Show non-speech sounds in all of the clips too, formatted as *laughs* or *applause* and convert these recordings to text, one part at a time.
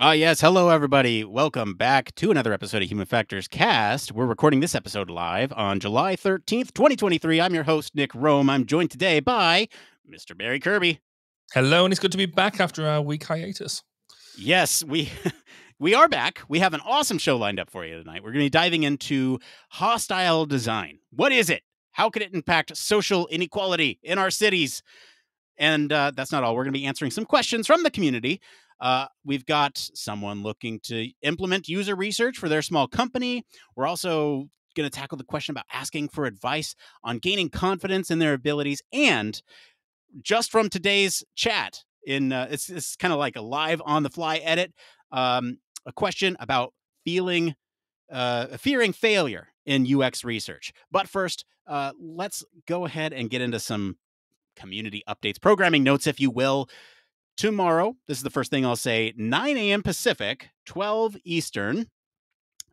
Ah, yes. Hello, everybody. Welcome back to another episode of Human Factors Cast. We're recording this episode live on July 13th, 2023. I'm your host, Nick Roome. I'm joined today by Mr. Barry Kirby. Hello, and it's good to be back after our week hiatus. Yes, we. *laughs* We are back. We have an awesome show lined up for you tonight. We're going to be diving into hostile design. What is it? How can it impact social inequality in our cities? And uh, that's not all. We're going to be answering some questions from the community uh, we've got someone looking to implement user research for their small company. We're also going to tackle the question about asking for advice on gaining confidence in their abilities. And just from today's chat, in uh, it's, it's kind of like a live on the fly edit, um, a question about feeling uh, fearing failure in UX research. But first, uh, let's go ahead and get into some community updates, programming notes, if you will tomorrow, this is the first thing I'll say 9 a.m. Pacific, 12 Eastern,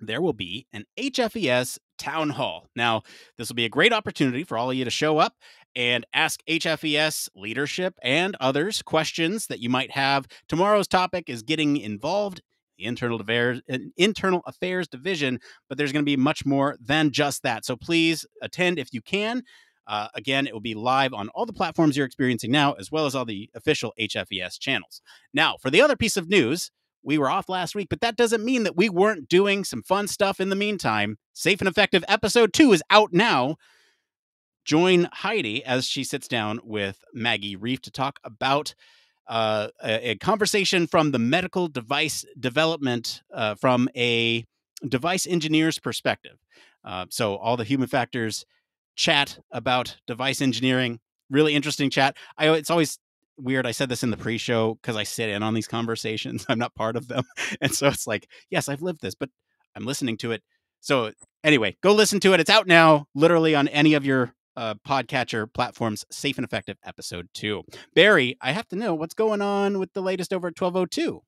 there will be an HFES town hall. Now, this will be a great opportunity for all of you to show up and ask HFES leadership and others questions that you might have. Tomorrow's topic is getting involved the internal affairs internal affairs division but there's going to be much more than just that so please attend if you can uh, again, it will be live on all the platforms you're experiencing now, as well as all the official HFES channels. Now, for the other piece of news, we were off last week, but that doesn't mean that we weren't doing some fun stuff in the meantime. Safe and Effective episode two is out now. Join Heidi as she sits down with Maggie Reef to talk about uh, a, a, conversation from the medical device development uh, from a device engineer's perspective. Uh, so, all the human factors chat about device engineering. Really interesting chat. I it's always weird. I said this in the pre-show because I sit in on these conversations. *laughs* I'm not part of them, and so it's like, yes, I've lived this, but I'm listening to it. So anyway, go listen to it. It's out now, literally on any of your uh, podcatcher platforms. Safe and effective episode two. Barry, I have to know what's going on with the latest over at 1202.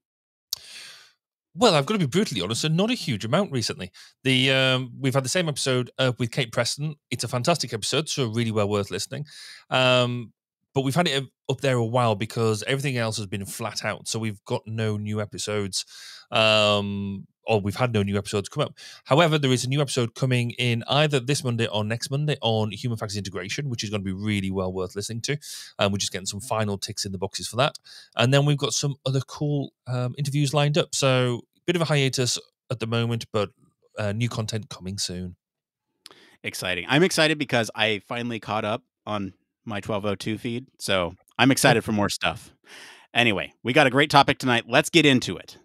Well, I've got to be brutally honest, and not a huge amount recently. The um, we've had the same episode uh, with Kate Preston. It's a fantastic episode, so really well worth listening. Um, but we've had it up there a while because everything else has been flat out. So we've got no new episodes um, or we've had no new episodes come up. However, there is a new episode coming in either this Monday or next Monday on human factors integration, which is going to be really well worth listening to. Um, we're just getting some final ticks in the boxes for that. And then we've got some other cool um, interviews lined up. So, bit of a hiatus at the moment, but uh, new content coming soon. Exciting. I'm excited because I finally caught up on my 1202 feed. So, I'm excited for more stuff. Anyway, we got a great topic tonight. Let's get into it.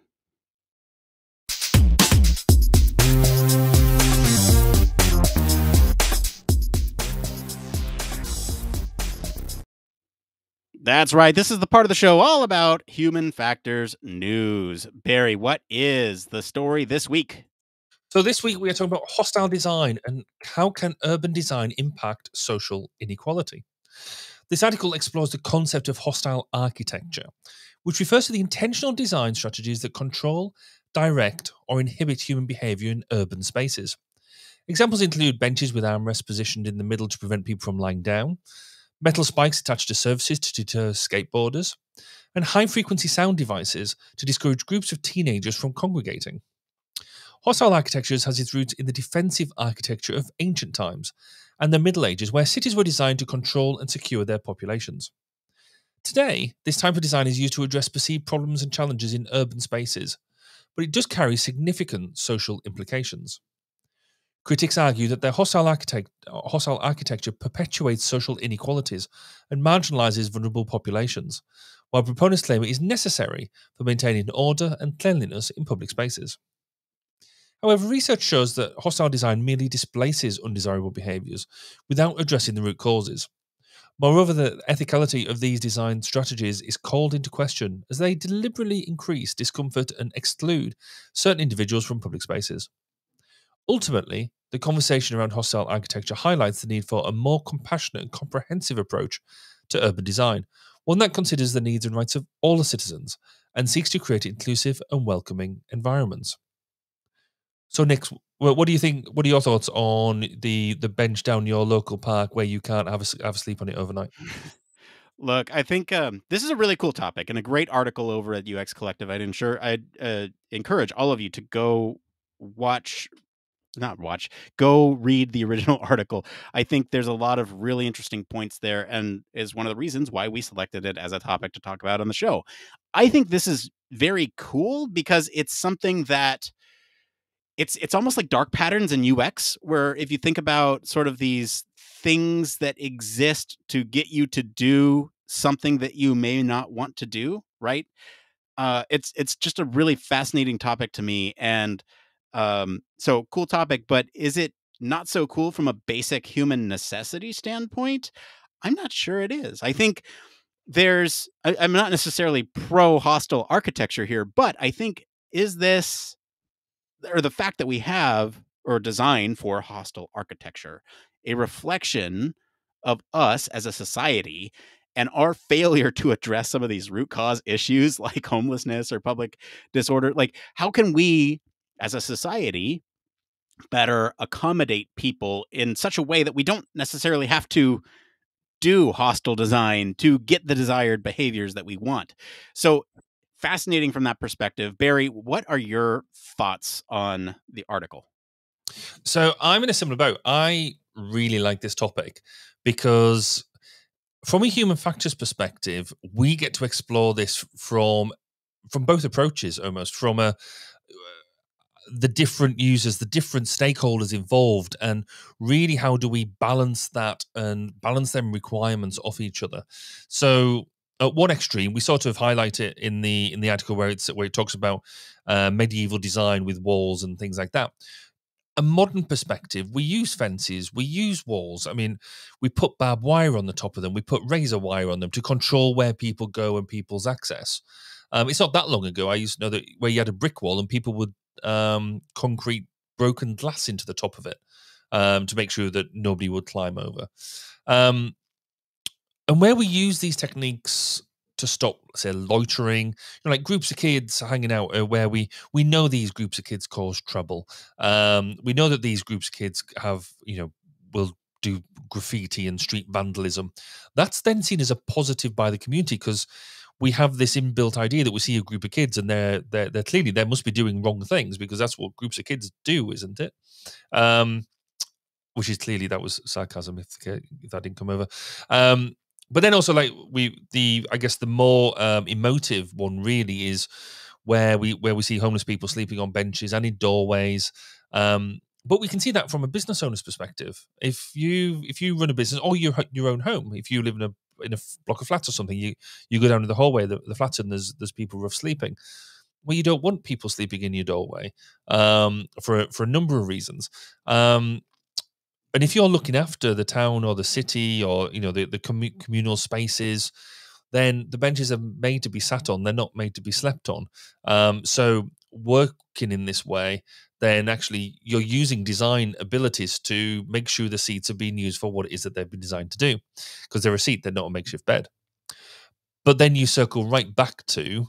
That's right. This is the part of the show all about human factors news. Barry, what is the story this week? So this week we are talking about hostile design and how can urban design impact social inequality. This article explores the concept of hostile architecture, which refers to the intentional design strategies that control, direct, or inhibit human behavior in urban spaces. Examples include benches with armrests positioned in the middle to prevent people from lying down, metal spikes attached to surfaces to deter skateboarders, and high frequency sound devices to discourage groups of teenagers from congregating. Hostile architectures has its roots in the defensive architecture of ancient times and the Middle Ages, where cities were designed to control and secure their populations. Today, this type of design is used to address perceived problems and challenges in urban spaces, but it does carry significant social implications. Critics argue that their hostile, architect, hostile architecture perpetuates social inequalities and marginalizes vulnerable populations, while proponents claim it is necessary for maintaining order and cleanliness in public spaces. However, research shows that hostile design merely displaces undesirable behaviors without addressing the root causes. Moreover, the ethicality of these design strategies is called into question as they deliberately increase discomfort and exclude certain individuals from public spaces. Ultimately, the conversation around hostile architecture highlights the need for a more compassionate and comprehensive approach to urban design, one that considers the needs and rights of all the citizens and seeks to create inclusive and welcoming environments. So, Nick, what do you think? What are your thoughts on the the bench down your local park where you can't have a, have a sleep on it overnight? *laughs* Look, I think um, this is a really cool topic and a great article over at UX Collective. I'd ensure I'd uh, encourage all of you to go watch not watch go read the original *laughs* article. I think there's a lot of really interesting points there and is one of the reasons why we selected it as a topic to talk about on the show. I think this is very cool because it's something that it's it's almost like dark patterns in ux where if you think about sort of these things that exist to get you to do something that you may not want to do right? Uh it's it's just a really fascinating topic to me and um, so cool topic, but is it not so cool from a basic human necessity standpoint? I'm not sure it is. I think there's, I, I'm not necessarily pro hostile architecture here, but I think is this, or the fact that we have or design for hostile architecture, a reflection of us as a society and our failure to address some of these root cause issues *laughs* like homelessness or public disorder like how can we as a society better accommodate people in such a way that we don't necessarily have to do hostile design to get the desired behaviors that we want. So fascinating from that perspective. Barry, what are your thoughts on the article? So I'm in a similar boat. I really like this topic because from a human factors perspective, we get to explore this from from both approaches almost from a uh, the different users, the different stakeholders involved, and really how do we balance that and balance them requirements off each other. So at one extreme, we sort of highlight it in the in the article where it's where it talks about uh, medieval design with walls and things like that. A modern perspective, we use fences, we use walls. I mean, we put barbed wire on the top of them, we put razor wire on them to control where people go and people's access. Um, it's not that long ago. I used to know that where you had a brick wall and people would um, concrete broken glass into the top of it um, to make sure that nobody would climb over. Um, and where we use these techniques to stop, say, loitering, you know, like groups of kids hanging out, uh, where we we know these groups of kids cause trouble. Um, we know that these groups of kids have, you know, will do graffiti and street vandalism. That's then seen as a positive by the community because we have this inbuilt idea that we see a group of kids and they're they're, they're clearly they must be doing wrong things because that's what groups of kids do, isn't it? Um, which is clearly that was sarcasm if, if that didn't come over. Um, but then also like we the I guess the more um, emotive one really is where we where we see homeless people sleeping on benches and in doorways. Um, but we can see that from a business owner's perspective. If you if you run a business or your your own home, if you live in a in a block of flats or something, you you go down to the hallway, the, the flats, and there's there's people rough sleeping. Well, you don't want people sleeping in your doorway um, for for a number of reasons. Um, and if you're looking after the town or the city or you know the the commu- communal spaces, then the benches are made to be sat on. They're not made to be slept on. Um, so working in this way then actually you're using design abilities to make sure the seats are being used for what it is that they've been designed to do because they're a seat they're not a makeshift bed. But then you circle right back to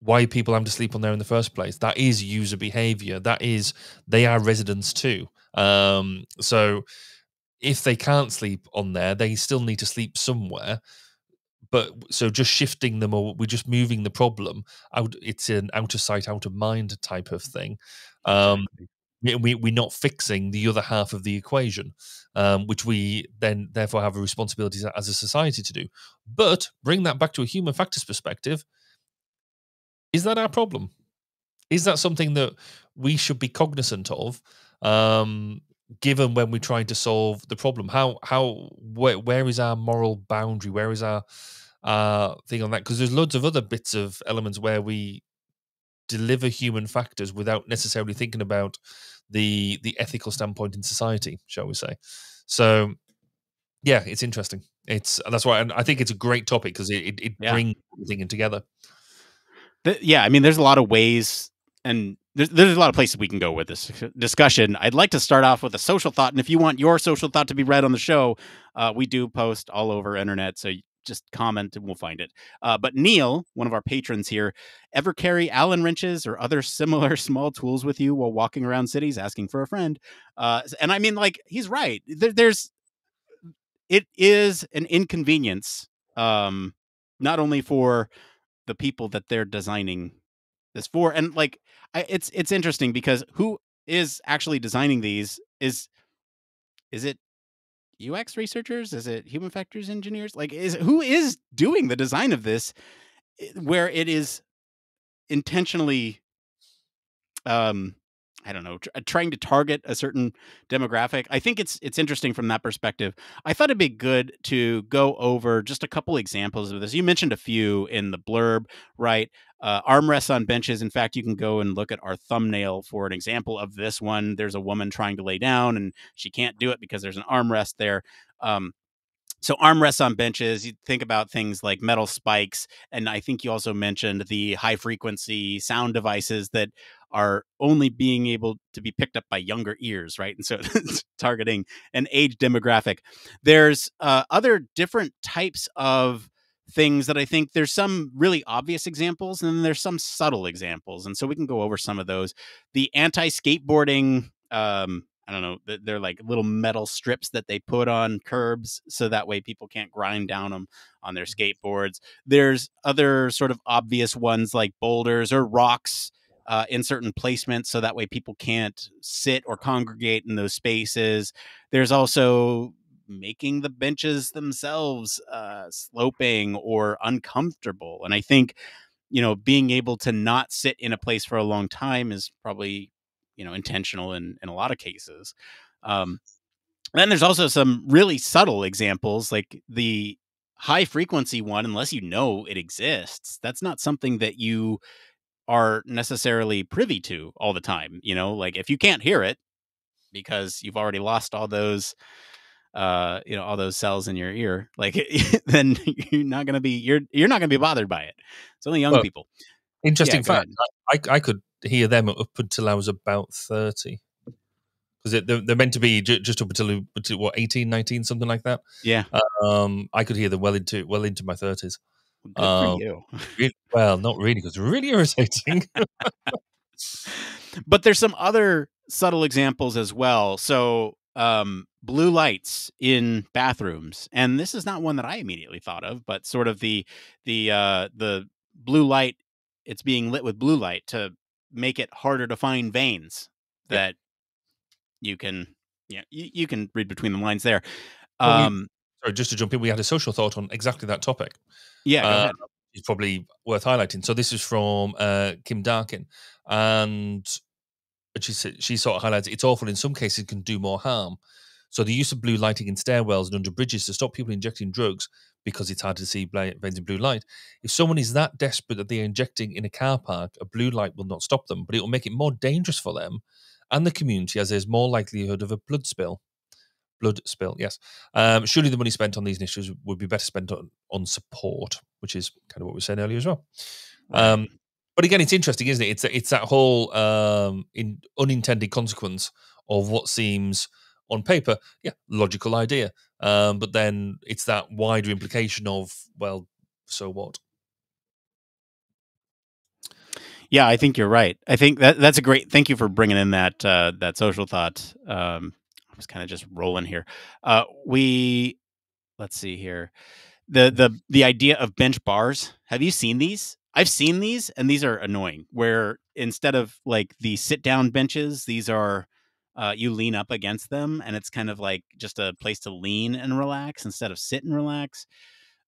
why people have to sleep on there in the first place. That is user behavior. That is they are residents too. Um, so if they can't sleep on there they still need to sleep somewhere but so just shifting them or we're just moving the problem out it's an out of sight out of mind type of thing um we, we're not fixing the other half of the equation um, which we then therefore have a responsibility as a society to do. But bring that back to a human factors perspective is that our problem? Is that something that we should be cognizant of? Um, given when we're trying to solve the problem how how where, where is our moral boundary? Where is our uh thing on that? Because there's loads of other bits of elements where we deliver human factors without necessarily thinking about the the ethical standpoint in society shall we say. So yeah it's interesting. It's that's why i think it's a great topic because it, it, it yeah. brings everything together. The, yeah i mean there's a lot of ways and there's, there's a lot of places we can go with this discussion. I'd like to start off with a social thought, and if you want your social thought to be read on the show, uh, we do post all over internet, so just comment and we'll find it. Uh, but Neil, one of our patrons here, ever carry Allen wrenches or other similar *laughs* small tools with you while walking around cities asking for a friend? Uh, and I mean, like he's right. There, there's it is an inconvenience um, not only for the people that they're designing this for, and like It's it's interesting because who is actually designing these is is it UX researchers? Is it human factors engineers? Like, is who is doing the design of this, eh, where it is intentionally um I don't know, tr- uh, trying to target a certain demographic. I think it's it's interesting from that perspective. I thought it'd be good to go over just a couple examples of this. You mentioned a few in the blurb, right? Uh, armrests on benches. In fact, you can go and look at our thumbnail for an example of this one. There's a woman trying to lay down, and she can't do it because there's an armrest there. Um, so armrests on benches you think about things like metal spikes and i think you also mentioned the high frequency sound devices that are only being able to be picked up by younger ears right? And so *laughs* targeting an age demographic. There's uh, other different types of things that i think there's some really obvious examples and then there's some subtle examples and so we can go over some of those. The anti-skateboarding um, I don't know, they're like little metal strips that they put on curbs so that way people can't grind down them on their Mm-hmm. skateboards. There's other sort of obvious ones like boulders or rocks uh, in certain placements so that way people can't sit or congregate in those spaces. There's also making the benches themselves uh, sloping or uncomfortable. And I think, you know, being able to not sit in a place for a long time is probably you know intentional in in a lot of cases um then there's also some really subtle examples like the high frequency one unless you know it exists that's not something that you are necessarily privy to all the time you know? Like if you can't hear it because you've already lost all those uh you know all those cells in your ear like *laughs* then you're not going to be you're you're not going to be bothered by it. It's only young Well, people. Interesting go fact. I, I could hear them up until I was about 30. Because they're, they're meant to be ju- just up until, until what 18, 19, something like that. yeah Um, I could hear them well into well into my thirties. good Um, for you Really, well, not really, because really irritating. *laughs* but there's some other subtle examples as well. So, um, blue lights in bathrooms, and this is not one that I immediately thought of, but sort of the the uh, the blue light. It's being lit with blue light to make it harder to find veins Yep. that you can. Yeah, you, you can read between the lines there. Well, we- Um, Sorry, just to jump in, we had a social thought on exactly that topic. yeah, uh. It's probably worth highlighting. So this is from uh, Kim Darkin, and she said she sort of highlights it's awful. In some cases, can do more harm. So the use of blue lighting in stairwells and under bridges to stop people injecting drugs because it's hard to see veins in blue light. If someone is that desperate that they're injecting in a car park, a blue light will not stop them, but it will make it more dangerous for them and the community as there's more likelihood of a blood spill. Blood spill, yes. Um, surely the money spent on these initiatives would be better spent on, on support, which is kind of what we were saying earlier as well. Um, but again, it's interesting, isn't it? It's it's that whole um, in unintended consequence of what seems on paper, yeah, logical idea, um, but then it's that wider implication of well, so what? Yeah, I think you're right. I think that that's a great. Thank you for bringing in that uh, that social thought. Um, I was kind of just rolling here. Uh, we let's see here. The the the idea of bench bars. Have you seen these? I've seen these, and these are annoying. Where instead of like the sit down benches, these are uh, you lean up against them, and it's kind of like just a place to lean and relax instead of sit and relax.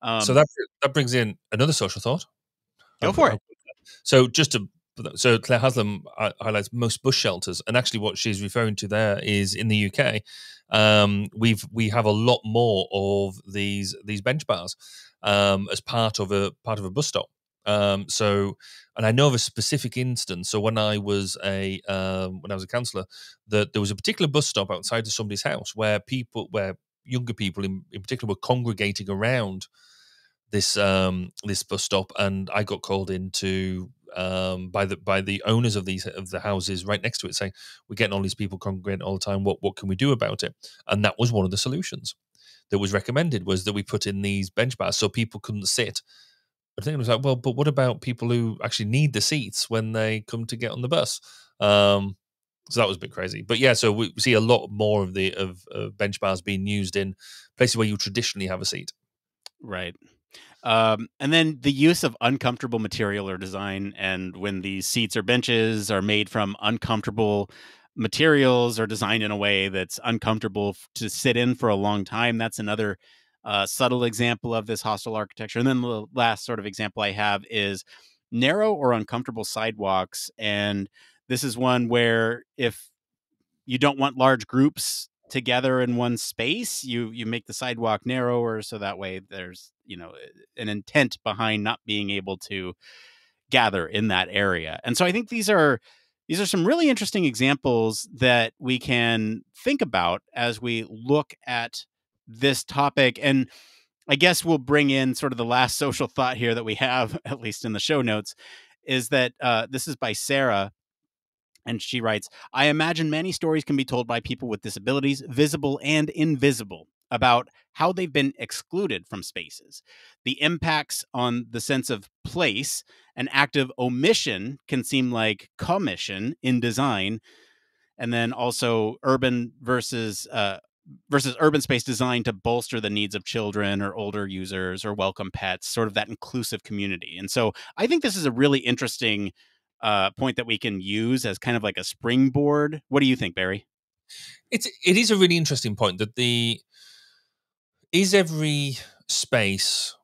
Um, so that that brings in another social thought. Go for it. So just to so Claire Haslam hi- highlights most bus shelters, and actually what she's referring to there is in the UK, um, we've we have a lot more of these these bench bars um, as part of a part of a bus stop. Um, so, and I know of a specific instance. So when I was a um, when I was a counsellor, that there was a particular bus stop outside of somebody's house where people, where younger people in, in particular, were congregating around this um this bus stop and i got called into um by the by the owners of these of the houses right next to it saying we're getting all these people congregating all the time what what can we do about it and that was one of the solutions that was recommended was that we put in these bench bars so people couldn't sit I think it was like, well, but what about people who actually need the seats when they come to get on the bus? Um, so that was a bit crazy, but yeah. So we see a lot more of the of, of bench bars being used in places where you traditionally have a seat. Right. Um, and then the use of uncomfortable material or design, and when these seats or benches are made from uncomfortable materials or designed in a way that's uncomfortable to sit in for a long time, that's another uh, subtle example of this hostile architecture. And then the last sort of example I have is narrow or uncomfortable sidewalks. And this is one where if you don't want large groups together in one space you you make the sidewalk narrower so that way there's you know an intent behind not being able to gather in that area and so i think these are these are some really interesting examples that we can think about as we look at this topic and i guess we'll bring in sort of the last social thought here that we have *laughs* at least in the show notes is that uh, this is by sarah and she writes, I imagine many stories can be told by people with disabilities, visible and invisible, about how they've been excluded from spaces. The impacts on the sense of place, an act of omission can seem like commission in design. And then also urban versus uh, versus urban space designed to bolster the needs of children or older users or welcome pets, sort of that inclusive community. And so I think this is a really interesting uh, point that we can use as kind of like a springboard. What do you think, Barry? It's it is a really interesting point that the is every space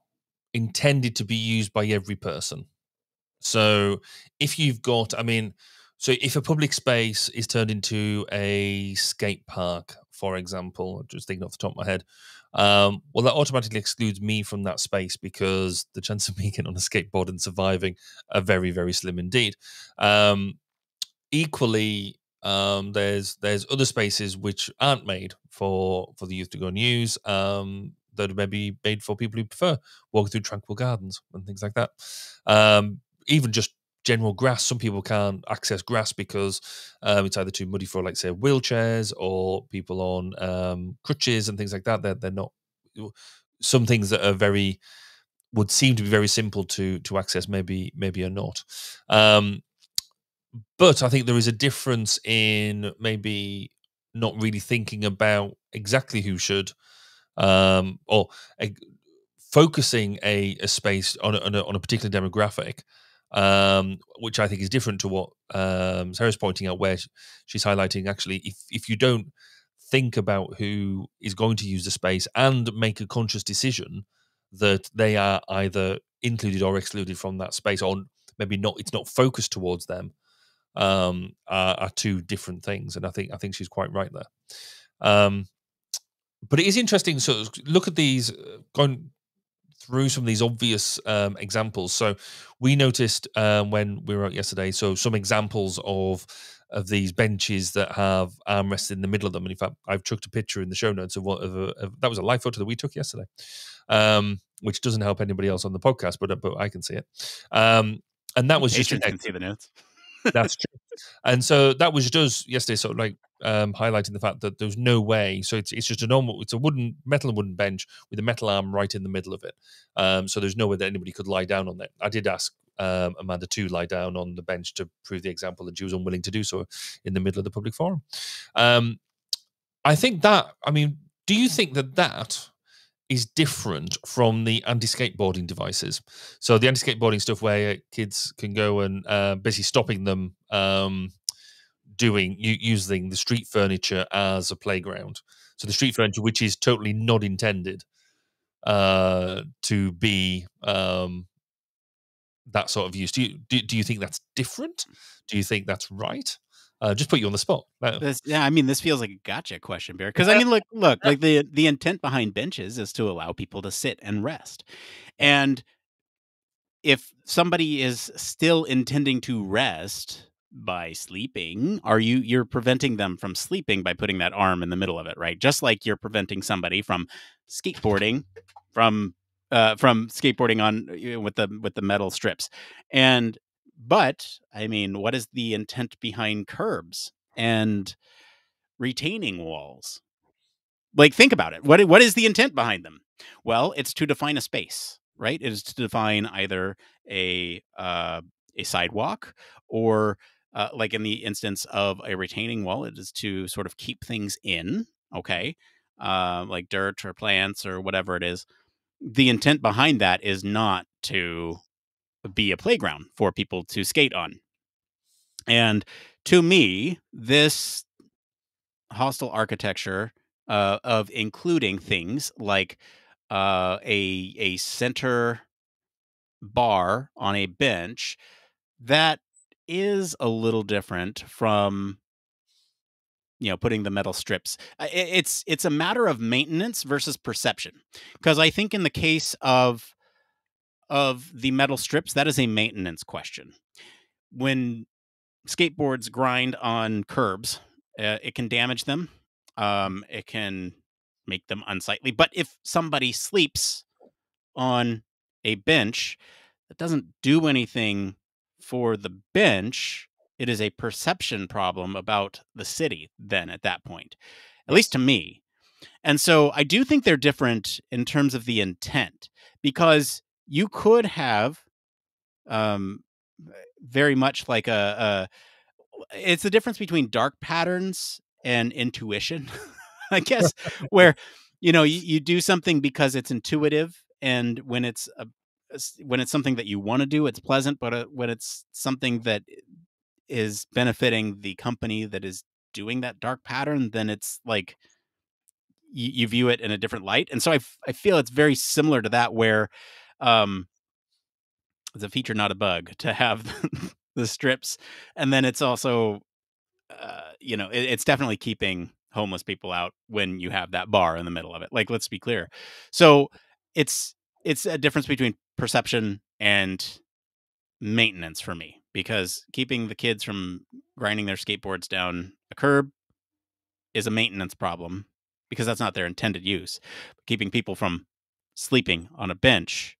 intended to be used by every person. So if you've got, I mean, so if a public space is turned into a skate park, for example, just thinking off the top of my head, um, well, that automatically excludes me from that space because the chance of *laughs* me getting on a skateboard and surviving are very, very slim indeed. Um, equally, um, there's there's other spaces which aren't made for for the youth to go and use. Um, that are maybe made for people who prefer walking through tranquil gardens and things like that. Um, even just general grass. Some people can't access grass because um, it's either too muddy for, like, say, wheelchairs or people on um, crutches and things like that. They're, they're not some things that are very would seem to be very simple to to access. Maybe maybe are not. Um, but I think there is a difference in maybe not really thinking about exactly who should um, or a, focusing a, a space on a, on a, on a particular demographic um, which I think is different to what um, Sarah's pointing out, where she's highlighting actually, if if you don't think about who is going to use the space and make a conscious decision that they are either included or excluded from that space, or maybe not, it's not focused towards them, um, are, are two different things. And I think I think she's quite right there. Um, but it is interesting. So look at these uh, going through some of these obvious um, examples. So we noticed um, when we were out yesterday. So some examples of of these benches that have armrests in the middle of them. And in fact, I've chucked a picture in the show notes of what of, a, of that was a live photo that we took yesterday, um, which doesn't help anybody else on the podcast, but but I can see it. Um, and that was just You can see the notes. That's true. And so that was just yesterday, sort of like um, highlighting the fact that there's no way. So it's it's just a normal, it's a wooden metal and wooden bench with a metal arm right in the middle of it. Um, so there's no way that anybody could lie down on it. I did ask um, Amanda to lie down on the bench to prove the example, and she was unwilling to do so in the middle of the public forum. Um, I think that. I mean, do you think that that is different from the anti-skateboarding devices. So the anti-skateboarding stuff where kids can go and uh, basically stopping them um, doing using the street furniture as a playground. So the street furniture, which is totally not intended uh, to be um, that sort of use. Do you do, do you think that's different? Do you think that's right? uh, just put you on the spot. This, yeah, I mean, this feels like a gotcha question, Bear. Because I mean, look, look, like the the intent behind benches is to allow people to sit and rest, and if somebody is still intending to rest by sleeping, are you you're preventing them from sleeping by putting that arm in the middle of it, right? Just like you're preventing somebody from skateboarding from uh, from skateboarding on you know, with the with the metal strips, and but I mean, what is the intent behind curbs and retaining walls? Like, think about it. What what is the intent behind them? Well, it's to define a space, right? It is to define either a uh, a sidewalk or uh, like in the instance of a retaining wall, it is to sort of keep things in, okay, uh, like dirt or plants or whatever it is. the intent behind that is not to be a playground for people to skate on. And to me, this hostile architecture uh, of including things like uh, a a center bar on a bench that is a little different from you know putting the metal strips. It's it's a matter of maintenance versus perception because i think in the case of of the metal strips that is a maintenance question. When skateboards grind on curbs uh, it can damage them um, it can make them unsightly but if somebody sleeps on a bench that doesn't do anything for the bench it is a perception problem about the city then at that point at least to me. And so i do think they're different in terms of the intent because you could have um very much like a, a it's the difference between dark patterns and intuition *laughs* i guess *laughs* where you know you, you do something because it's intuitive and when it's a when it's something that you want to do it's pleasant but uh, when it's something that is benefiting the company that is doing that dark pattern, then it's like you, you view it in a different light. And so I, I feel it's very similar to that, where um, it's a feature, not a bug, to have the, *laughs* the strips, and then it's also, uh, you know, it, it's definitely keeping homeless people out when you have that bar in the middle of it. Like, let's be clear. So it's it's a difference between perception and maintenance for me because keeping the kids from grinding their skateboards down a curb is a maintenance problem because that's not their intended use. Keeping people from sleeping on a bench,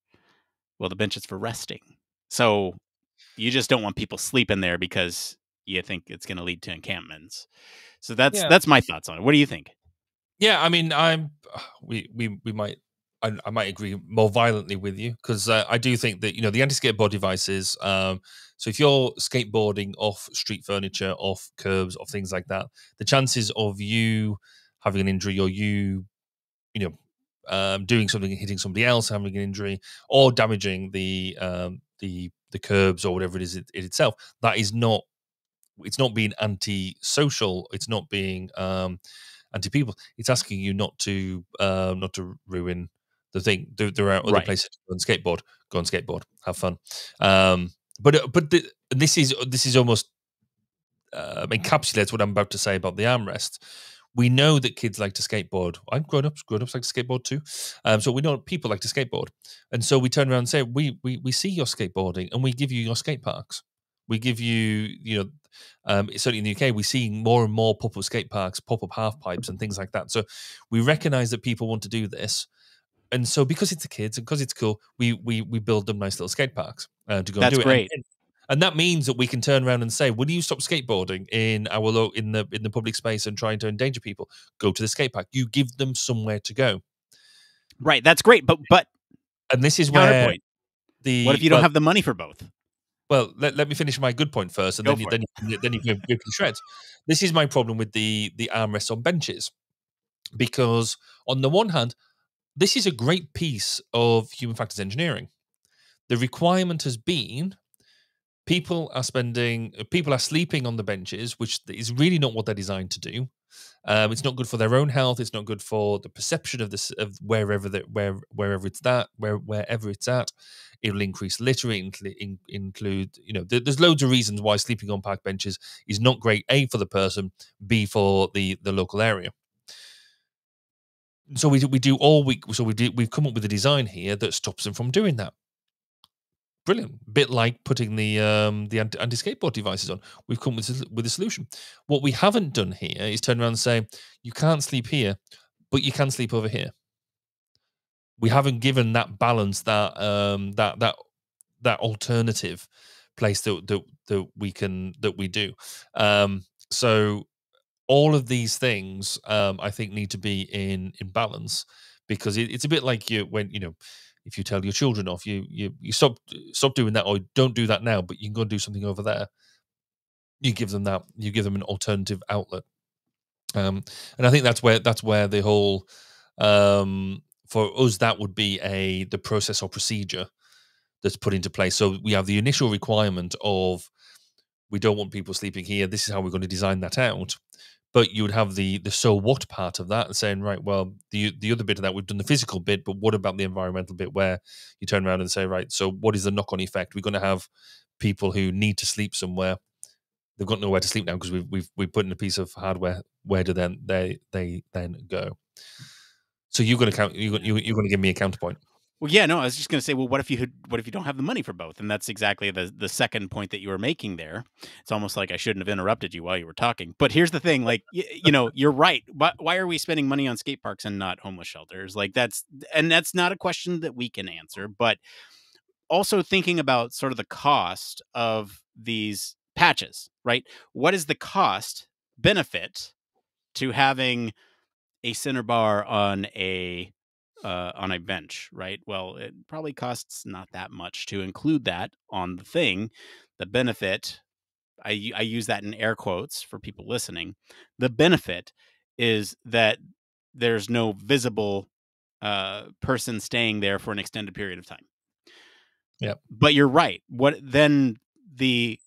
well, the bench is for resting. So you just don't want people sleeping there because you think it's going to lead to encampments. So that's yeah. that's my thoughts on it. What do you think? Yeah, I mean, I'm uh, we we we might I, I might agree more violently with you because uh, I do think that you know the anti-skateboard devices. Um, so if you're skateboarding off street furniture, off curbs, off things like that, the chances of you having an injury or you, you know, um, doing something and hitting somebody else, having an injury, or damaging the um, the the curbs or whatever it is it, it itself, that is not. It's not being anti-social. It's not being um, anti-people. It's asking you not to uh, not to ruin the thing. There, there are other right. places to go on skateboard. Go on skateboard. Have fun. Um, but uh, but the, this is this is almost uh, encapsulates what I'm about to say about the armrest. We know that kids like to skateboard. I'm grown ups. Grown ups like to skateboard too. Um, so we know people like to skateboard, and so we turn around and say, "We we we see your skateboarding, and we give you your skate parks. We give you, you know, um, certainly in the UK, we see more and more pop up skate parks, pop up half pipes, and things like that. So we recognise that people want to do this, and so because it's the kids and because it's cool, we we we build them nice little skate parks uh, to go That's and do great. it. And, and that means that we can turn around and say, "Will you stop skateboarding in our lo- in the in the public space and trying to endanger people? Go to the skate park. You give them somewhere to go." Right. That's great. But but and this is where the what if you don't well, have the money for both? Well, let, let me finish my good point first, and go then you, then you, then you can go to shreds. This is my problem with the the armrests on benches, because on the one hand, this is a great piece of human factors engineering. The requirement has been people are spending, uh, people are sleeping on the benches, which is really not what they're designed to do. Um, it's not good for their own health. It's not good for the perception of this of wherever that where wherever it's that where wherever it's at. It'll increase litter. in, include you know there's loads of reasons why sleeping on park benches is not great. A for the person, B for the the local area so we we do all week. so we do we've come up with a design here that stops them from doing that. Brilliant, bit like putting the um, the anti skateboard devices on. We've come with with a solution. What we haven't done here is turn around and say you can't sleep here, but you can sleep over here. We haven't given that balance, that um, that that that alternative place that that that we can that we do. Um, so all of these things um, I think need to be in in balance because it, it's a bit like you when you know if you tell your children off you you you stop stop doing that or don't do that now but you can go and do something over there you give them that you give them an alternative outlet um, and I think that's where that's where the whole um, for us, that would be a the process or procedure that's put into place. So we have the initial requirement of we don't want people sleeping here. This is how we're going to design that out. But you would have the the so what part of that and saying, right, well, the the other bit of that, we've done the physical bit, but what about the environmental bit where you turn around and say, right, so what is the knock on effect? We're going to have people who need to sleep somewhere. They've got nowhere to sleep now because we've we've we put in a piece of hardware. Where do then they they then go? So you're going to count. You're, you're going to give me a counterpoint. Well, yeah, no, I was just going to say, well, what if you had, what if you don't have the money for both? And that's exactly the the second point that you were making there. It's almost like I shouldn't have interrupted you while you were talking. But here's the thing, like you, know, you're right. Why, why are we spending money on skate parks and not homeless shelters? Like that's and that's not a question that we can answer, but also thinking about sort of the cost of these patches, right? What is the cost benefit to having a center bar on a uh, on a bench, right? Well, it probably costs not that much to include that on the thing. The benefit, I, I use that in air quotes for people listening. The benefit is that there's no visible uh, person staying there for an extended period of time. Yeah. But you're right. What then the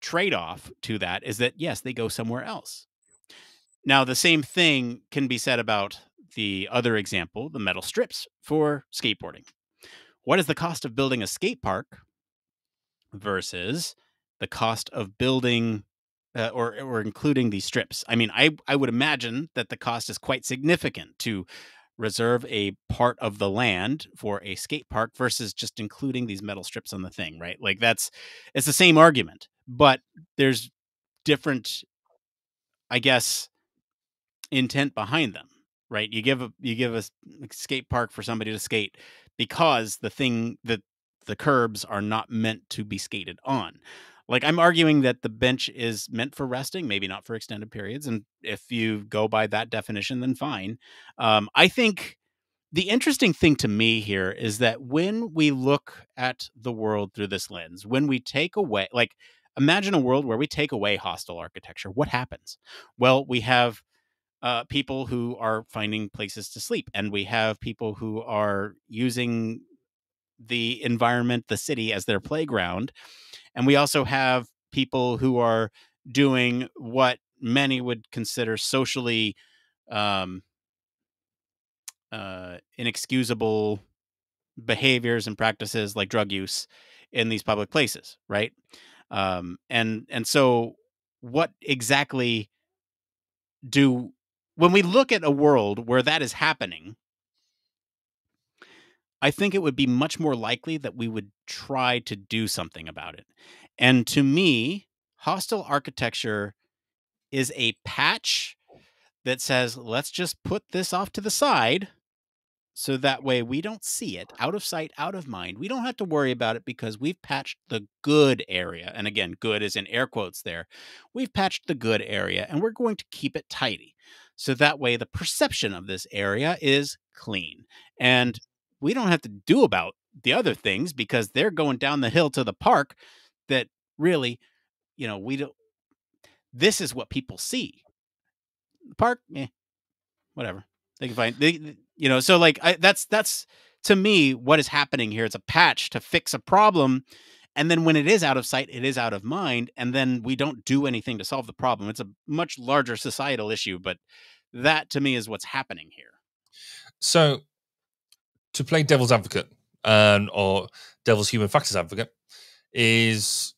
trade off to that is that, yes, they go somewhere else. Now, the same thing can be said about the other example, the metal strips for skateboarding. What is the cost of building a skate park versus the cost of building uh, or or including these strips? I mean, I I would imagine that the cost is quite significant to reserve a part of the land for a skate park versus just including these metal strips on the thing, right? Like that's it's the same argument, but there's different I guess intent behind them right? You give a you give a skate park for somebody to skate because the thing that the curbs are not meant to be skated on. Like I'm arguing that the bench is meant for resting, maybe not for extended periods. And if you go by that definition, then fine. Um, I think the interesting thing to me here is that when we look at the world through this lens, when we take away, like, imagine a world where we take away hostile architecture, what happens? Well, we have uh, people who are finding places to sleep, and we have people who are using the environment, the city, as their playground, and we also have people who are doing what many would consider socially um, uh, inexcusable behaviors and practices like drug use in these public places, right? Um, and and so, what exactly do when we look at a world where that is happening, I think it would be much more likely that we would try to do something about it. And to me, hostile architecture is a patch that says, let's just put this off to the side so that way we don't see it out of sight out of mind we don't have to worry about it because we've patched the good area and again good is in air quotes there we've patched the good area and we're going to keep it tidy so that way the perception of this area is clean. And we don't have to do about the other things because they're going down the hill to the park that really, you know, we don't this is what people see. The park, eh, whatever. They can find they, you know, so like I, that's that's to me what is happening here. It's a patch to fix a problem and then when it is out of sight, it is out of mind. And then we don't do anything to solve the problem. It's a much larger societal issue, but that to me is what's happening here. So to play devil's advocate and or devil's human factors advocate is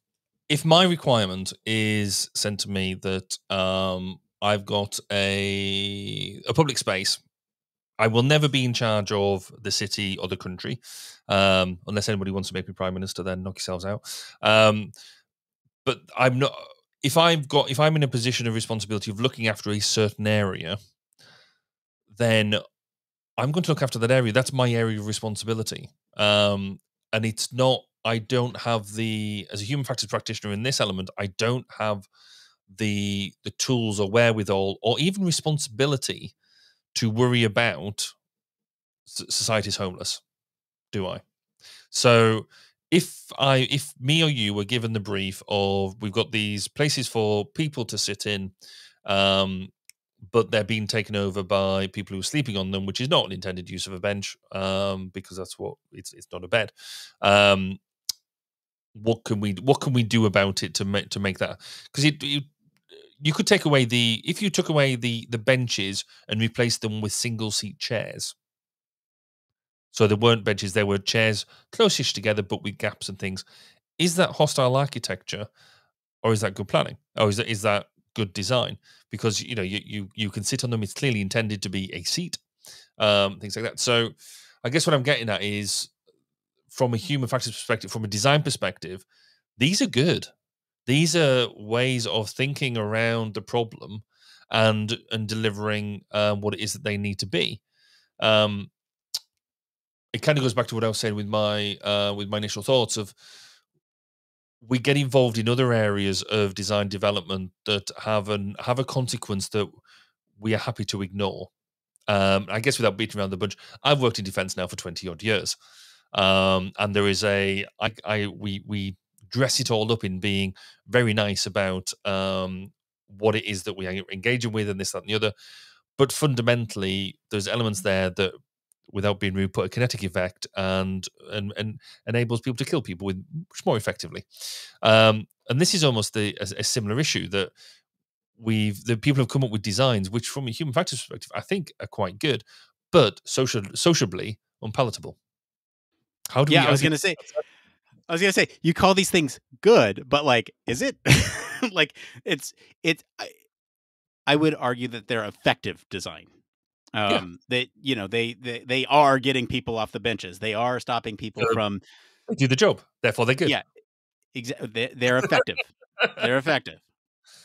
if my requirement is sent to me that um, I've got a a public space I will never be in charge of the city or the country, um, unless anybody wants to make me prime minister. Then knock yourselves out. Um, but I'm not. If I've got, if I'm in a position of responsibility of looking after a certain area, then I'm going to look after that area. That's my area of responsibility. Um, and it's not. I don't have the as a human factors practitioner in this element. I don't have the the tools or wherewithal or even responsibility to worry about society's homeless, do I? So if I if me or you were given the brief of we've got these places for people to sit in, um, but they're being taken over by people who are sleeping on them, which is not an intended use of a bench um, because that's what it's it's not a bed. Um, what can we what can we do about it to make to make that because it, it you could take away the if you took away the the benches and replaced them with single seat chairs. So there weren't benches there were chairs closest together but with gaps and things. Is that hostile architecture or is that good planning? Or is that is that good design? Because you know you you, you can sit on them it's clearly intended to be a seat um things like that. So i guess what i'm getting at is from a human factors perspective from a design perspective these are good these are ways of thinking around the problem and and delivering um, what it is that they need to be um it kind of goes back to what i was saying with my uh with my initial thoughts of we get involved in other areas of design development that have an have a consequence that we are happy to ignore. Um, I guess without beating around the bush, I've worked in defence now for twenty odd years, um, and there is a I, I we we dress it all up in being very nice about um, what it is that we are engaging with and this that and the other, but fundamentally there's elements there that without being rude, put a kinetic effect and and and enables people to kill people with much more effectively. Um, and this is almost the, a, a, similar issue that we've the people have come up with designs which, from a human factors perspective, I think are quite good, but social sociably unpalatable. How do yeah, we, I was going to say. I was gonna say you call these things good, but like, is it *laughs* like it's it's? I, I would argue that they're effective design. Um, yeah. That you know they, they they are getting people off the benches. They are stopping people they're, from they do the job. Therefore, they're good. Yeah, exactly. They, they're *laughs* effective. they're effective.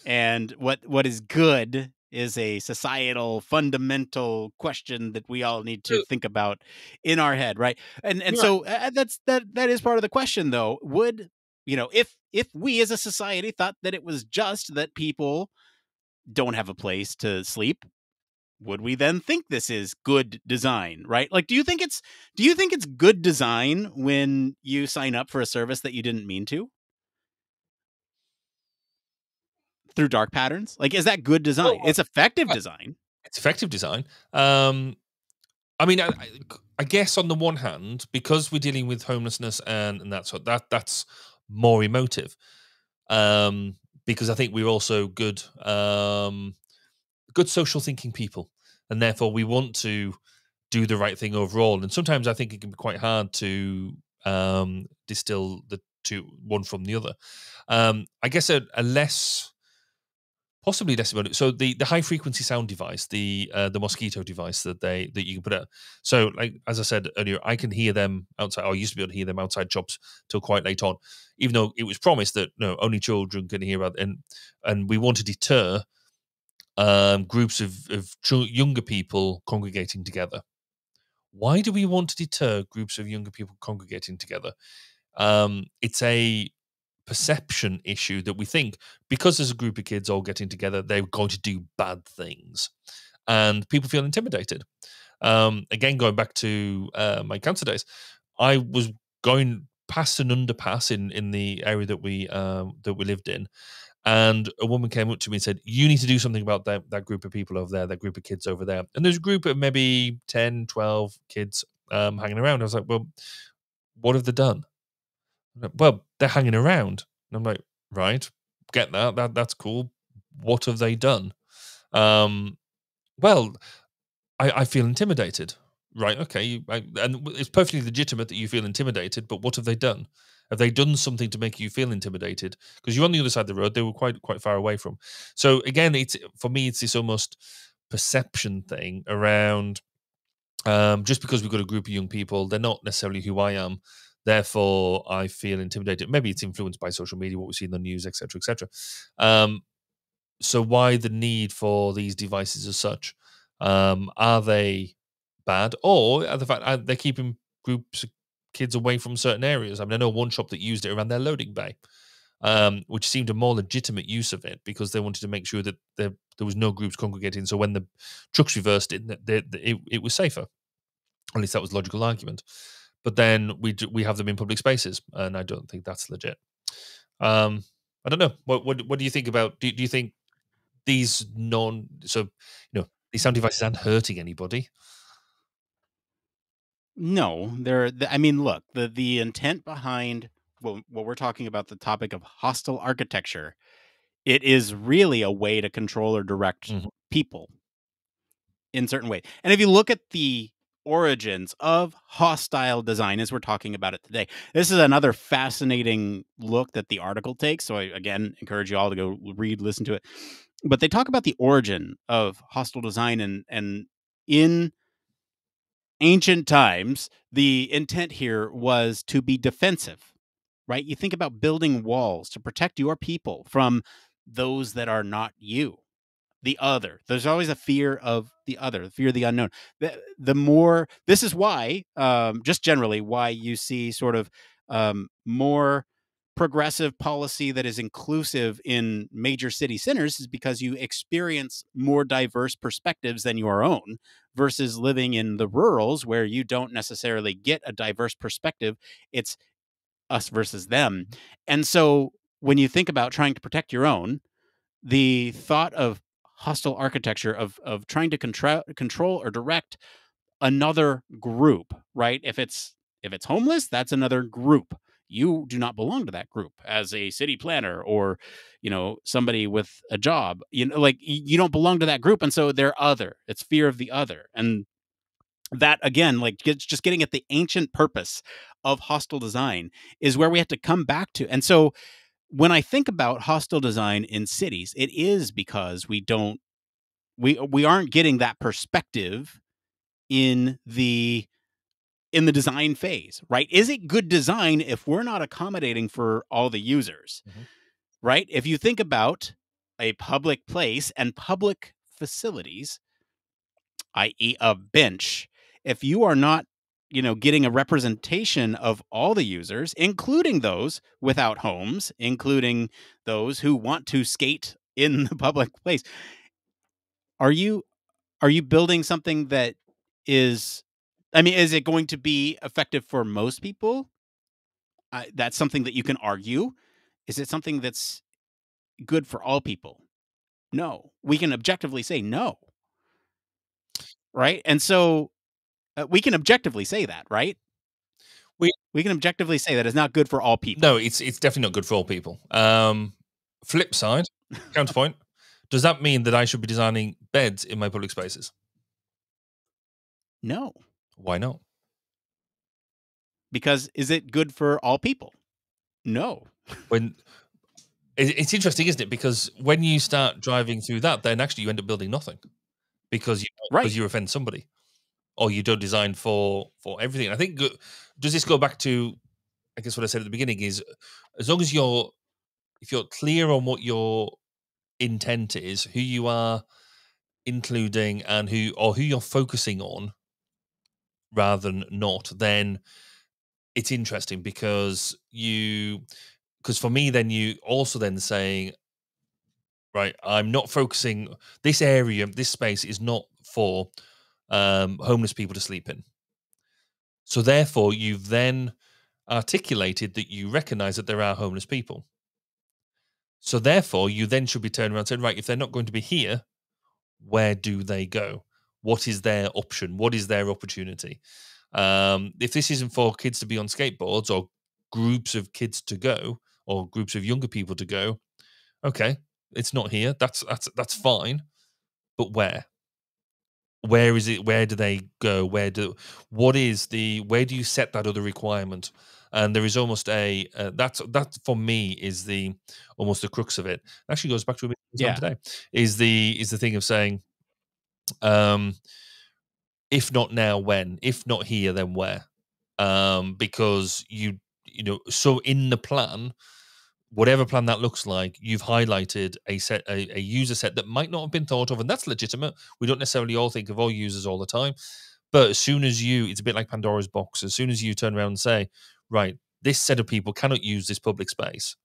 And what what is good is a societal fundamental question that we all need to think about in our head, right? And and so uh, that's that that is part of the question, though. Would you know if if we as a society thought that it was just that people don't have a place to sleep would we then think this is good design right like do you think it's do you think it's good design when you sign up for a service that you didn't mean to through dark patterns like is that good design it's effective design it's effective design um i mean I, I, guess on the one hand because we're dealing with homelessness and and that's what that that's more emotive um because i think we're also good um good social thinking people, and therefore we want to do the right thing overall. And sometimes I think it can be quite hard to um, distill the two one from the other. Um, I guess a, a less possibly it. So the the high frequency sound device, the uh, the mosquito device that they that you can put out. So like as I said earlier, I can hear them outside. I used to be able to hear them outside shops till quite late on, even though it was promised that no only children can hear about. And and we want to deter um, groups of, of younger people congregating together. Why do we want to deter groups of younger people congregating together? Um, it's a perception issue that we think because there's a group of kids all getting together, they're going to do bad things, and people feel intimidated. Um, again, going back to uh, my cancer days, I was going past an underpass in in the area that we uh, that we lived in, and a woman came up to me and said, You need to do something about that, that group of people over there, that group of kids over there. And there's a group of maybe 10, 12 kids um, hanging around. I was like, Well, what have they done? Well, they're hanging around. And I'm like, Right, get that. that that's cool. What have they done? Um, well, I, I feel intimidated. Right, okay. I, and it's perfectly legitimate that you feel intimidated, but what have they done? Have they done something to make you feel intimidated? Because you're on the other side of the road; they were quite quite far away from. So again, it's for me, it's this almost perception thing around. Um, just because we've got a group of young people, they're not necessarily who I am. Therefore, I feel intimidated. Maybe it's influenced by social media, what we see in the news, etc., etc. Um, so, why the need for these devices as such? Um, are they bad, or the fact they're keeping groups of kids away from certain areas. I mean, I know one shop that used it around their loading bay, um, which seemed a more legitimate use of it because they wanted to make sure that there, there was no groups congregating. So when the trucks reversed it, they, they, it, it was safer. At least that was logical argument. But then we do, we have them in public spaces, and I don't think that's legit. Um, I don't know. What what what do you think about? Do, do you think these non so you know these sound devices aren't hurting anybody. No, they're. I mean, look, the the intent behind what, what we're talking about, the topic of hostile architecture, it is really a way to control or direct Mhm. people in certain ways. And if you look at the origins of hostile design as we're talking about it today, this is another fascinating look that the article takes. So I again encourage you all to go read, listen to it. But they talk about the origin of hostile design and and in ancient times, the intent here was to be defensive, right? You think about building walls to protect your people from those that are not you, the other. There's always a fear of the other, the fear of the unknown. The, the more, this is why, um, just generally, why you see sort of um, more progressive policy that is inclusive in major city centers is because you experience more diverse perspectives than your own versus living in the rurals where you don't necessarily get a diverse perspective. It's us versus them. And so when you think about trying to protect your own, the thought of hostile architecture of of trying to control control or direct another group, right? If it's if it's homeless, that's another group. You do not belong to that group as a city planner or, you know, somebody with a job. You know, like you don't belong to that group, and so they're other. It's fear of the other, and that again, like just getting at the ancient purpose of hostile design is where we have to come back to. And so when I think about hostile design in cities, it is because we don't we we aren't getting that perspective in the in the design phase, right? Is it good design if we're not accommodating for all the users? Mhm. Right? If you think about a public place and public facilities, i.e. a bench, if you are not you know getting a representation of all the users including those without homes including those who want to skate in the *laughs* public place. Are you are you building something that is i mean is it going to be effective for most people? Uh, that's something that you can argue. Is it something that's good for all people? No. We can objectively say no. Right? And so uh, we can objectively say that right We- we can objectively say that it's not good for all people No, it's it's definitely not good for all people. Um, flip side, counterpoint. Does that mean that I should be designing beds in my public spaces? no Why not? because is it good for all people no When it's interesting, isn't it? Because when you start driving through that, then actually you end up building nothing because you Right. because you offend somebody, or you don't design for for everything. I think uh, does this go back to I guess what I said at the beginning is as long as you're if you're clear on what your intent is, who you are including, and who or who you're focusing on, rather than not, then it's interesting because you because for me then you also then saying right i'm not focusing this area this space is not for um homeless people to sleep in. So therefore you've then articulated that you recognize that there are homeless people. So therefore you then should be turning around and saying right if they're not going to be here where do they go? What is their option? What is their opportunity? Um if this isn't for kids to be on skateboards or groups of kids to go or groups of younger people to go okay it's not here. That's that's that's fine. But where where is it where do they go? Where do what is the where do you set that other requirement? And there is almost a uh, that's that for me is the almost the crux of it. Actually goes back to a we Yeah. today is the is the thing of saying um if not now when? If not here then where? Um because you you know so in the plan whatever plan that looks like you've highlighted a set a, a user set that might not have been thought of and that's legitimate. We don't necessarily all think of all users all the time but as soon as you it's a bit like pandora's box as soon as you turn around and say right this set of people cannot use this public space.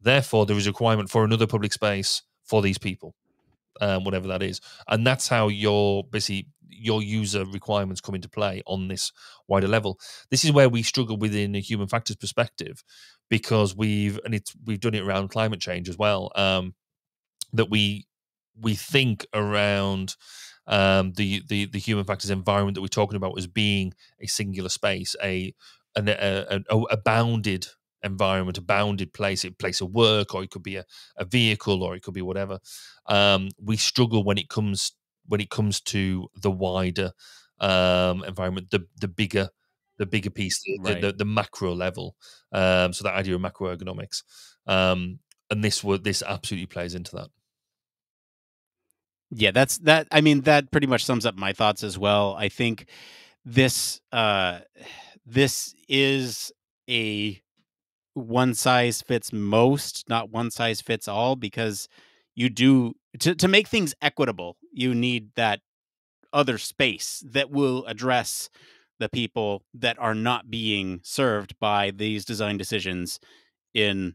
Therefore there is a requirement for another public space for these people um, whatever that is. And that's how you're basically your user requirements come into play on this wider level this is where we struggle within a human factors perspective because we've and it's we've done it around climate change as well um that we we think around um, the, the the human factors environment that we're talking about as being a singular space, a an, a, a, a bounded environment, a bounded place, a place of work, or it could be a, a vehicle, or it could be whatever. Um, we struggle when it comes when it comes to the wider um, environment, the the bigger the bigger piece, the, right. the, the, macro level. Um, so that idea of macroergonomics, um, and this would this absolutely plays into that. Yeah, that's that. I mean, that pretty much sums up my thoughts as well. I think this uh, *sighs* this is a one size fits most, not one size fits all, because you do to to make things equitable. You need that other space that will address the people that are not being served by these design decisions in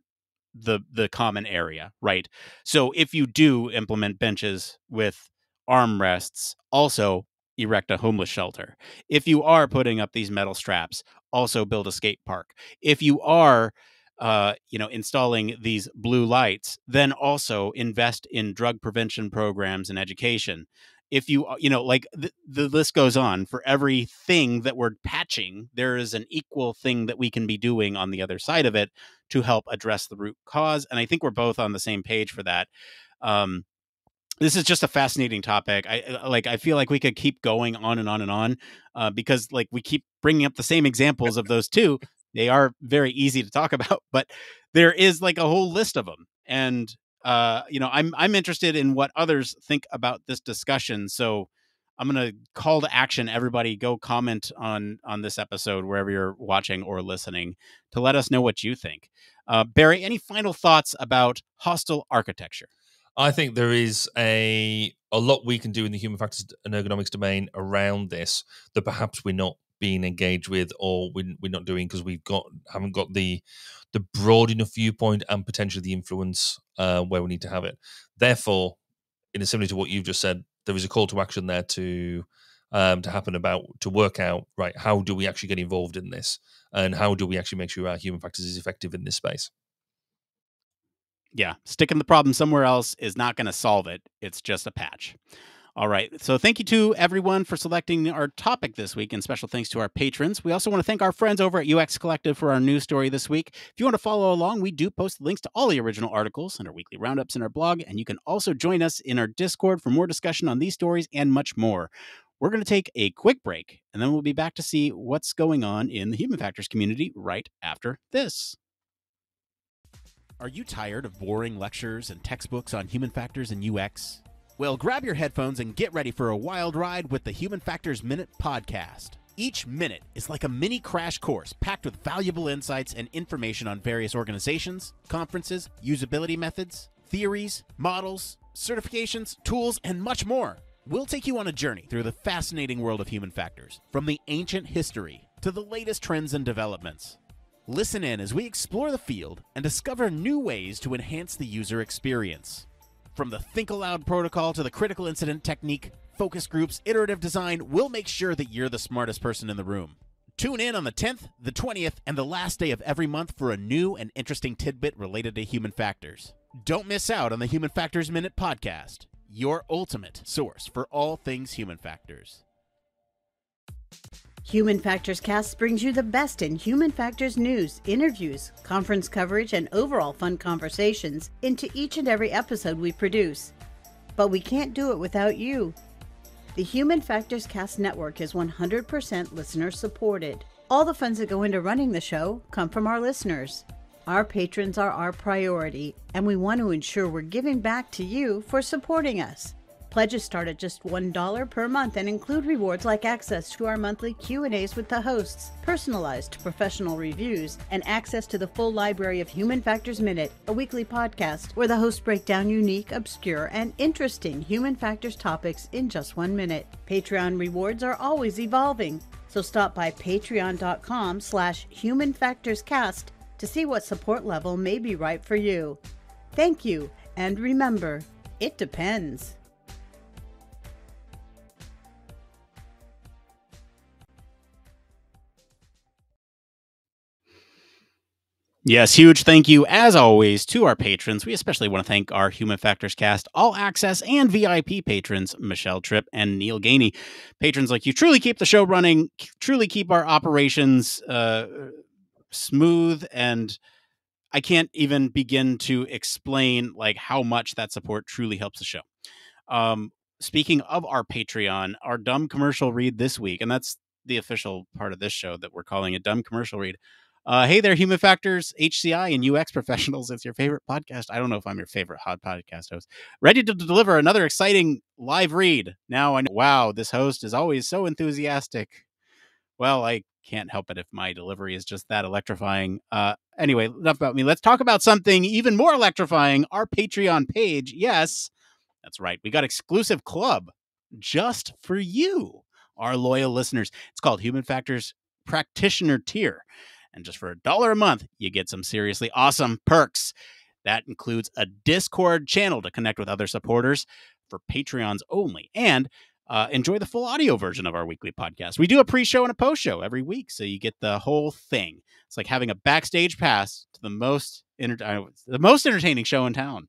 the the common area, right? So if you do implement benches with armrests, also erect a homeless shelter. If you are putting up these metal straps, also build a skate park. If you are uh, you know, installing these blue lights, then also invest in drug prevention programs and education. If you uh, you know like the, the list goes on. For everything that we're patching there is an equal thing that we can be doing on the other side of it to help address the root cause and i think we're both on the same page for that. Um, this is just a fascinating topic. I uh, like i feel like we could keep going on and on and on uh, because like we keep bringing up the same examples of those two they are very easy to talk *laughs* about but there is like a whole list of them and uh, you know, I'm I'm interested in what others think about this discussion. So I'm gonna call to action. Everybody, go comment on on this episode wherever you're watching or listening to let us know what you think. Uh, Barry, any final thoughts about hostile architecture? I think there is a a lot we can do in the human factors and ergonomics domain around this that perhaps we're not being engaged with or we're, we're not doing because we've got haven't got the the broad enough viewpoint and potentially the influence uh, where we need to have it. Therefore, in a similar to what you've just said, there is a call to action there to um, to happen about to work out right how do we actually get involved in this and how do we actually make sure our human factors is effective in this space. Yeah, sticking the problem somewhere else is not going to solve it. It's just a patch. All right. So thank you to everyone for selecting our topic this week, and special thanks to our patrons. We also want to thank our friends over at UX Collective for our news story this week. If you want to follow along, we do post links to all the original articles and our weekly roundups in our blog, and you can also join us in our Discord for more discussion on these stories and much more. We're going to take a quick break, and then we'll be back to see what's going on in the human factors community right after this. Are you tired of boring lectures and textbooks on human factors and UX? Well, grab your headphones and get ready for a wild ride with the Human Factors Minute podcast. Each minute is like a mini crash course packed with valuable insights and information on various organizations, conferences, usability methods, theories, models, certifications, tools, and much more. We'll take you on a journey through the fascinating world of human factors, from the ancient history to the latest trends and developments. Listen in as we explore the field and discover new ways to enhance the user experience. From the Think Aloud protocol to the critical incident technique, focus groups, iterative design, we'll make sure that you're the smartest person in the room. Tune in on the 10th, the 20th, and the last day of every month for a new and interesting tidbit related to human factors. Don't miss out on the Human Factors Minute podcast, your ultimate source for all things human factors. Human Factors Cast brings you the best in human factors news, interviews, conference coverage, and overall fun conversations into each and every episode we produce. But we can't do it without you. The Human Factors Cast network is 100% listener supported. All the funds that go into running the show come from our listeners. Our patrons are our priority, and we want to ensure we're giving back to you for supporting us. Pledges start at just $1 per month and include rewards like access to our monthly Q&As with the hosts, personalized professional reviews, and access to the full library of Human Factors Minute, a weekly podcast where the hosts break down unique, obscure, and interesting human factors topics in just 1 minute. Patreon rewards are always evolving, so stop by patreon.com slash humanfactorscast to see what support level may be right for you. Thank you, and remember, it depends. Yes, huge thank you, as always, to our patrons. We especially want to thank our Human Factors Cast All Access and VIP patrons, Michelle Trip and Neil Ganey. Patrons like you truly keep the show running, truly keep our operations uh, smooth, and I can't even begin to explain like how much that support truly helps the show. Um, speaking of our Patreon, our dumb commercial read this week, and that's the official part of this show that we're calling a dumb commercial read uh, hey there, Human Factors, HCI, and UX professionals. *laughs* It's your favorite podcast. I don't know if I'm your favorite hot podcast host. Ready to deliver another exciting live read. Now I know, wow, this host is always so enthusiastic. Well, I can't help it if my delivery is just that electrifying. Uh, anyway, enough about me. Let's talk about something even more electrifying our Patreon page. Yes, that's right. We got exclusive club just for you, our loyal listeners. It's called Human Factors Practitioner Tier. And just for a dollar a month, you get some seriously awesome perks. That includes a Discord channel to connect with other supporters for Patreons only. And uh, enjoy the full audio version of our weekly podcast. We do a pre-show and a post-show every week, so you get the whole thing. It's like having a backstage pass to the most enter- the most entertaining show in town.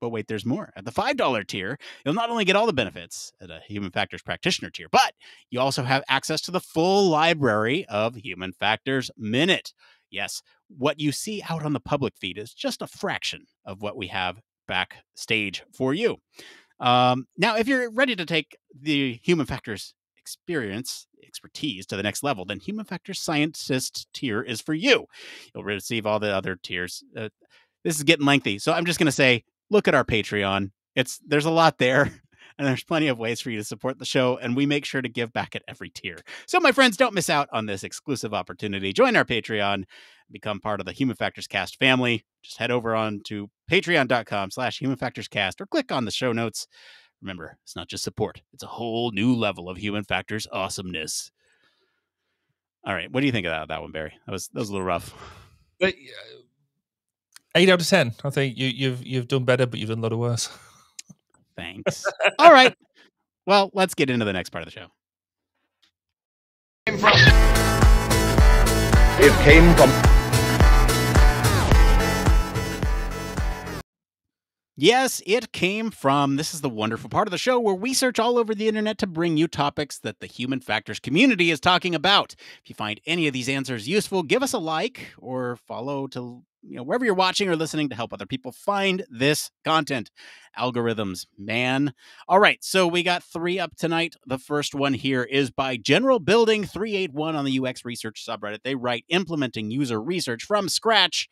But wait, there's more. At the $5 tier, you'll not only get all the benefits at a Human Factors practitioner tier, but you also have access to the full library of Human Factors Minute. Yes, what you see out on the public feed is just a fraction of what we have backstage for you. Um, now, if you're ready to take the Human Factors experience expertise to the next level, then Human Factors Scientist tier is for you. You'll receive all the other tiers. Uh, this is getting lengthy, so I'm just going to say look at our Patreon. It's there's a lot there. *laughs* And there's plenty of ways for you to support the show, and we make sure to give back at every tier. So, my friends, don't miss out on this exclusive opportunity. Join our Patreon, become part of the Human Factors Cast family. Just head over on to patreon.com slash human factors cast or click on the show notes. Remember, it's not just support, it's a whole new level of human factors awesomeness. All right, what do you think of that, one, Barry? That was that was a little rough. But, eight out of ten. I think you, you've you've done better, but you've done a lot of worse. Thanks. *laughs* All right. Well, let's get into the next part of the show. It came from Yes, it came from. This is the wonderful part of the show where we search all over the internet to bring you topics that the human factors community is talking about. If you find any of these answers useful, give us a like or follow to you know wherever you're watching or listening to help other people find this content. Algorithms, man. All right, so we got 3 up tonight. The first one here is by General Building 381 on the UX Research subreddit. They write implementing user research from scratch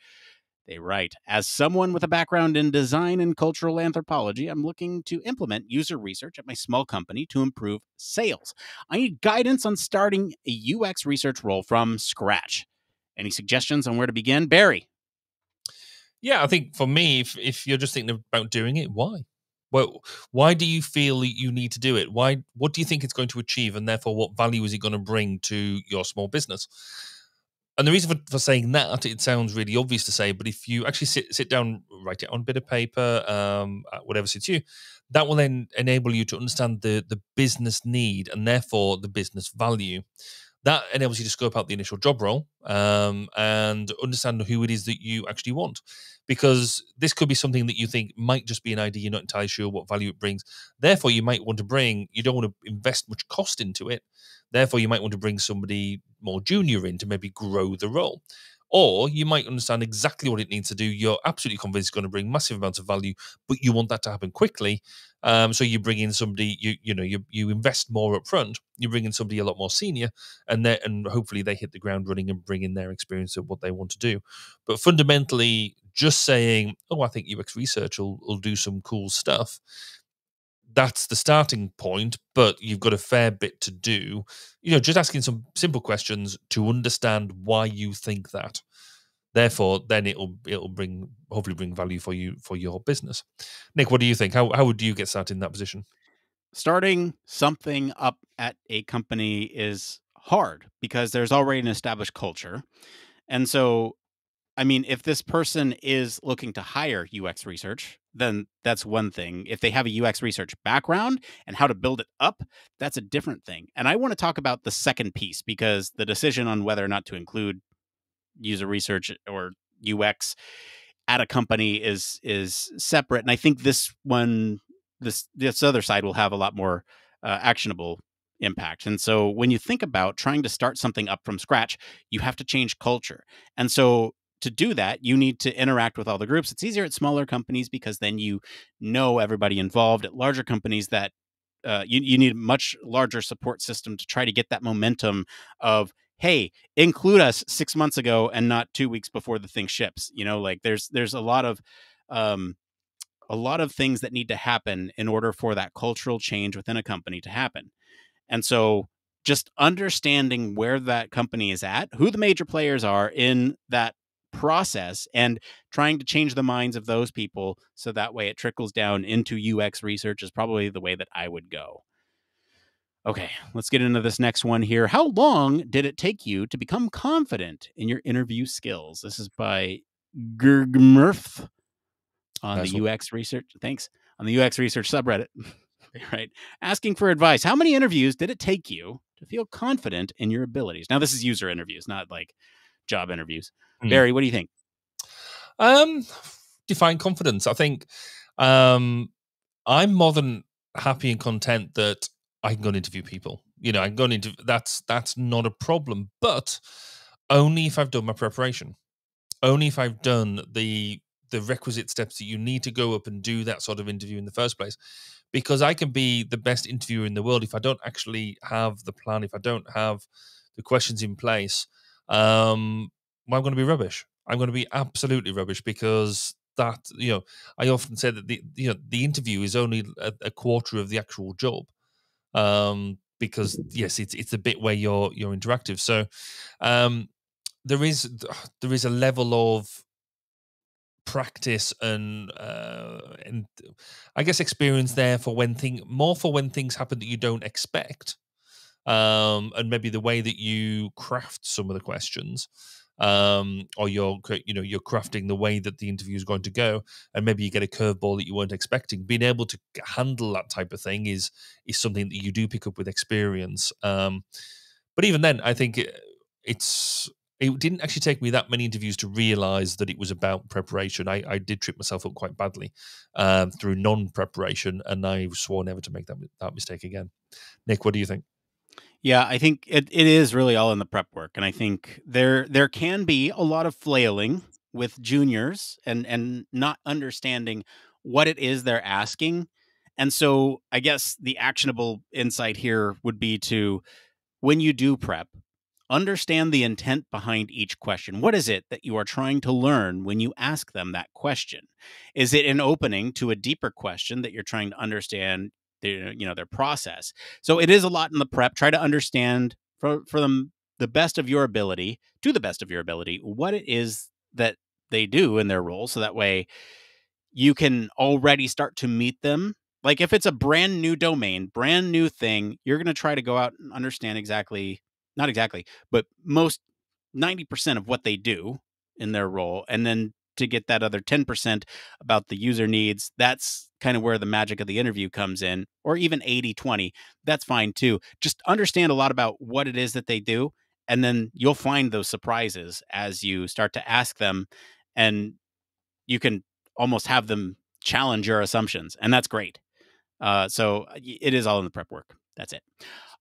they write As someone with a background in design and cultural anthropology, I'm looking to implement user research at my small company to improve sales. I need guidance on starting a UX research role from scratch. Any suggestions on where to begin? Barry. Yeah, I think for me, if, if you're just thinking about doing it, why? Well, why do you feel you need to do it? Why? What do you think it's going to achieve, and therefore, what value is it going to bring to your small business? And the reason for, for saying that, it sounds really obvious to say, but if you actually sit sit down, write it on a bit of paper, um, uh, whatever suits you, that will then enable you to understand the the business need and therefore the business value. That enables you to scope out the initial job role um, and understand who it is that you actually want, because this could be something that you think might just be an idea. You're not entirely sure what value it brings. Therefore, you might want to bring. You don't want to invest much cost into it Therefore, you might want to bring somebody more junior in to maybe grow the role. Or you might understand exactly what it needs to do. You're absolutely convinced it's going to bring massive amounts of value, but you want that to happen quickly. Um, so you bring in somebody, you you know, you you invest more up front. You bring in somebody a lot more senior, and they and hopefully they hit the ground running and bring in their experience of what they want to do. But fundamentally, just saying, "Oh, I think UX research will will do some cool stuff," that's the starting point, but you've got a fair bit to do. You know, just asking some simple questions to understand why you think that. Therefore, then it'll it'll bring hopefully bring value for you for your business. Nick, what do you think? How how would you get started in that position? Starting something up at a company is hard because there's already an established culture. And so I mean, if this person is looking to hire UX research, then that's one thing. If they have a UX research background and how to build it up, that's a different thing. And I want to talk about the second piece because the decision on whether or not to include user research or UX at a company is is separate. And I think this one, this this other side will have a lot more uh, actionable impact. And so when you think about trying to start something up from scratch, you have to change culture. And so to do that, you need to interact with all the groups. It's easier at smaller companies because then you know everybody involved. At larger companies, that uh, you, you need a much larger support system to try to get that momentum of hey include us six months ago and not two weeks before the thing ships you know like there's there's a lot of um a lot of things that need to happen in order for that cultural change within a company to happen and so just understanding where that company is at who the major players are in that process and trying to change the minds of those people so that way it trickles down into UX research is probably the way that I would go. Okay, let's get into this next one here. How long did it take you to become confident in your interview skills? This is by Gergmurf on the. UX research. Thanks. On the UX research subreddit. *laughs* right. Asking for advice. How many interviews did it take you to feel confident in your abilities? Now, this is user interviews, not like job interviews. Mm. Barry, what do you think? Um, define confidence. I think um, I'm more than happy and content that I can go and interview people. You know, I can go and interview. That's that's not a problem, but only if I've done my preparation. Only if I've done the the requisite steps that you need to go up and do that sort of interview in the first place. Because I can be the best interviewer in the world if I don't actually have the plan, if I don't have the questions in place. Um, well, I'm going to be rubbish. I'm going to be absolutely rubbish because that you know I often say that the you know the interview is only a, a quarter of the actual job. Um, because yes, it's it's a bit where you're you're interactive. So um, there is *sighs* there is a level of practice and uh, and I guess experience there for when thing more for when things happen that you don't expect, um, and maybe the way that you craft some of the questions um, or you're you know you're crafting the way that the interview is going to go, and maybe you get a curveball that you weren't expecting. Being able to handle that type of thing is is something that you do pick up with experience. Um, but even then, I think it, it's it didn't actually take me that many interviews to realize that it was about preparation. I, I did trip myself up quite badly um, through non-preparation, and I swore never to make that that mistake again. Nick, what do you think? Yeah, I think it, it is really all in the prep work. And I think there there can be a lot of flailing with juniors and and not understanding what it is they're asking. And so I guess the actionable insight here would be to when you do prep, understand the intent behind each question. What is it that you are trying to learn when you ask them that question? Is it an opening to a deeper question that you're trying to understand their you know their process. So it is a lot in the prep. Try to understand for for them the best of your ability, to the best of your ability, what it is that they do in their role, so that way you can already start to meet them. Like if it's a brand new domain, brand new thing, you're going to try to go out and understand exactly, not exactly, but most 90% of what they do in their role and then to get that other 10% about the user needs. That's kind of where the magic of the interview comes in, or even 80 20. That's fine too. Just understand a lot about what it is that they do. And then you'll find those surprises as you start to ask them. And you can almost have them challenge your assumptions. And that's great. Uh, so uh, it is all in the prep work. That's it.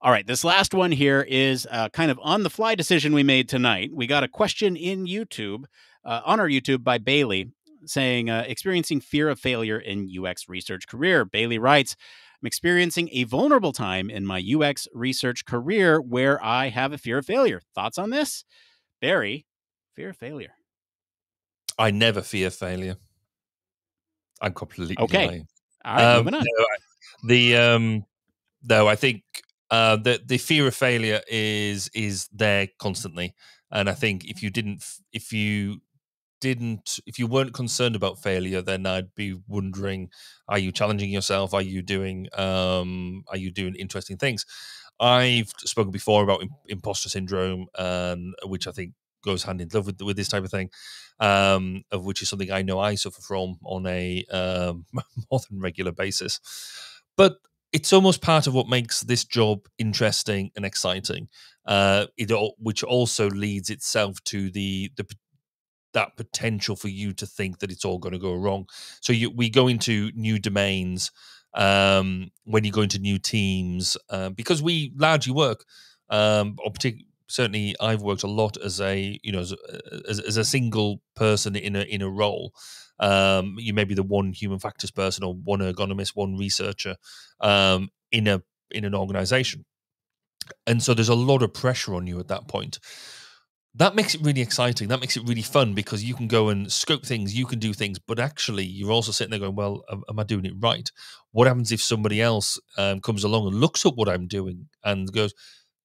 All right, this last one here is uh, kind of on the fly decision we made tonight. We got a question in YouTube uh, on our YouTube by Bailey saying, uh, experiencing fear of failure in UX research career. Bailey writes, I'm experiencing a vulnerable time in my UX research career where I have a fear of failure. Thoughts on this? Barry, fear of failure. I never fear failure. I'm completely okay. Lying. All right, um, moving on. No, the um, no, I think uh, the the fear of failure is is there constantly, and I think if you didn't, if you didn't if you weren't concerned about failure then i'd be wondering are you challenging yourself? Are you doing um are you doing interesting things? I've spoken before about imposter syndrome and which i think goes hand in glove with, with this type of thing um of which is something i know i suffer from on a um, *laughs* more than regular basis. But it's almost part of what makes this job interesting and exciting uh it which also leads itself to the the that potential for you to think that it's all going to go wrong. So you, we go into new domains um, when you go into new teams uh, because we largely work, um, or particularly certainly I've worked a lot as a you know as, as, as a single person in a in a role. Um, you may be the one human factors person or one ergonomist, one researcher um, in a in an organization, and so there's a lot of pressure on you at that point. That makes it really exciting. That makes it really fun because you can go and scope things, you can do things, but actually you're also sitting there going, "Well, am I doing it right? What happens if somebody else um, comes along and looks at what I'm doing and goes,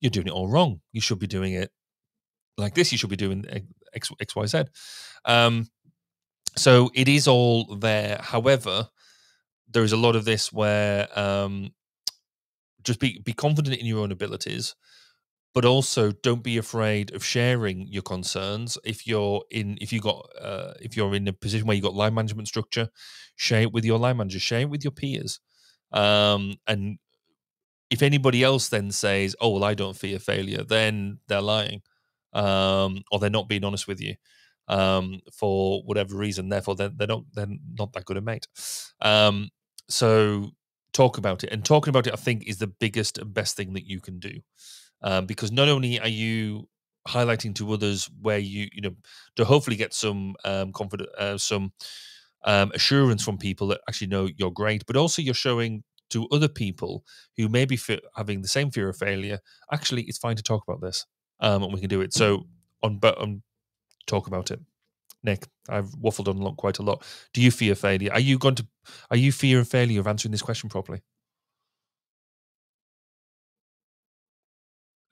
you're doing it all wrong. You should be doing it like this. You should be doing X, X Y, Z. Um, so it is all there. However, there is a lot of this where um, just be be confident in your own abilities, but also don't be afraid of sharing your concerns. If you're in, if you got, uh, if you're in a position where you got line management structure, share it with your line manager, share it with your peers, um, and if anybody else then says, "Oh well, I don't fear failure," then they're lying, um, or they're not being honest with you um, for whatever reason. Therefore, they're, they're not they're not that good a mate. Um, so talk about it, and talking about it, I think, is the biggest and best thing that you can do, um, because not only are you highlighting to others where you you know to hopefully get some um, confident uh, some um, assurance from people that actually know you're great, but also you're showing to other people who may be having the same fear of failure, actually, it's fine to talk about this, um, and we can do it. So on, but on, talk about it. Nick, I've waffled on quite a lot. Do you fear failure? Are you going to? Are you fear of failure of answering this question properly?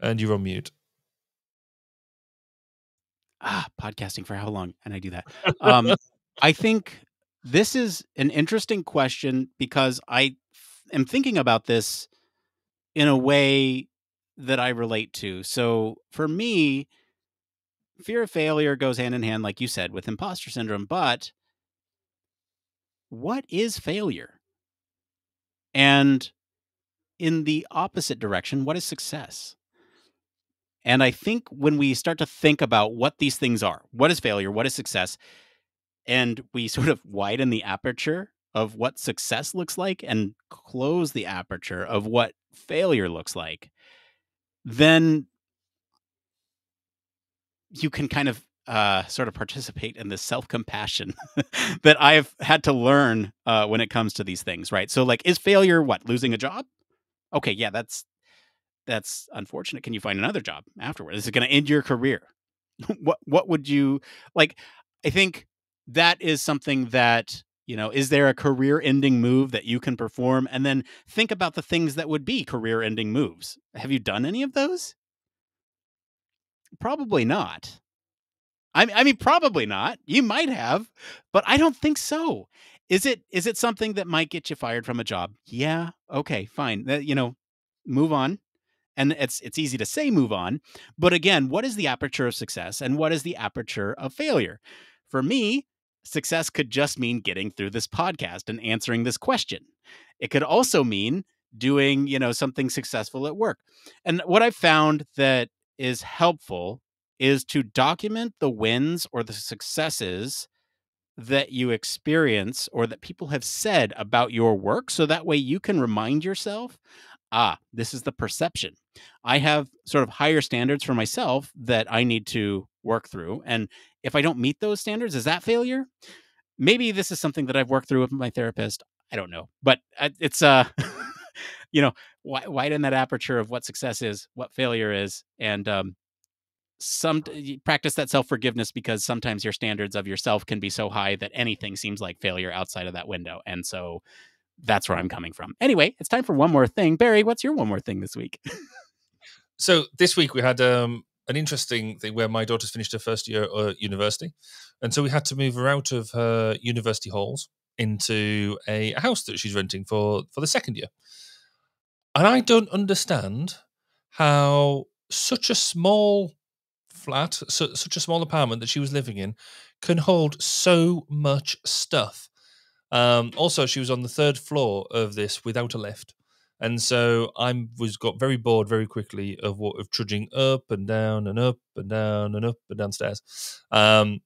And you're on mute. Ah, podcasting for how long? And I do that. Um, *laughs* I think this is an interesting question because I am thinking about this in a way that I relate to. So for me, fear of failure goes hand in hand, like you said, with imposter syndrome. But what is failure? And in the opposite direction, what is success? And I think when we start to think about what these things are, what is failure, what is success, and we *laughs* sort of widen the aperture of what success looks like and close the aperture of what failure looks like, then you can kind of uh, sort of participate in this self compassion *laughs* that I've had to learn uh, when it comes to these things, right? So, like, is failure what losing a job? Okay, yeah, that's that's unfortunate. Can you find another job afterward? Is it going to end your career? *laughs* what what would you like? I think that is something that you know, is there a career ending move that you can perform? And then think about the things that would be career ending moves. Have you done any of those? Probably not. I, I mean, probably not. You might have, but I don't think so. Is it is it something that might get you fired from a job? Yeah. Okay. Fine. That, you know, move on. And it's it's easy to say move on, but again, what is the aperture of success and what is the aperture of failure? For me, success could just mean getting through this podcast and answering this question. It could also mean doing, you know, something successful at work. And what I've found that is helpful is to document the wins or the successes that you experience or that people have said about your work so that way you can remind yourself ah this is the perception i have sort of higher standards for myself that i need to work through and if I don't meet those standards, is that failure? Maybe this is something that I've worked through with my therapist. I don't know, but it's uh, *laughs* you know, widen that aperture of what success is, what failure is, and um, some practice that self forgiveness because sometimes your standards of yourself can be so high that anything seems like failure outside of that window, and so that's where I'm coming from. Anyway, it's time for one more thing. Barry, what's your one more thing this week? *laughs* so this week we had um, an interesting thing where my daughter's finished her first year at university, and so we had to move her out of her university halls into a, house that she's renting for for the second year. And I don't understand how such a small flat, su- such a small apartment that she was living in, can hold so much stuff. Um, also, she was on the third floor of this without a lift. And so I was got very bored very quickly of what of trudging up and down and up and down and up and downstairs. Um,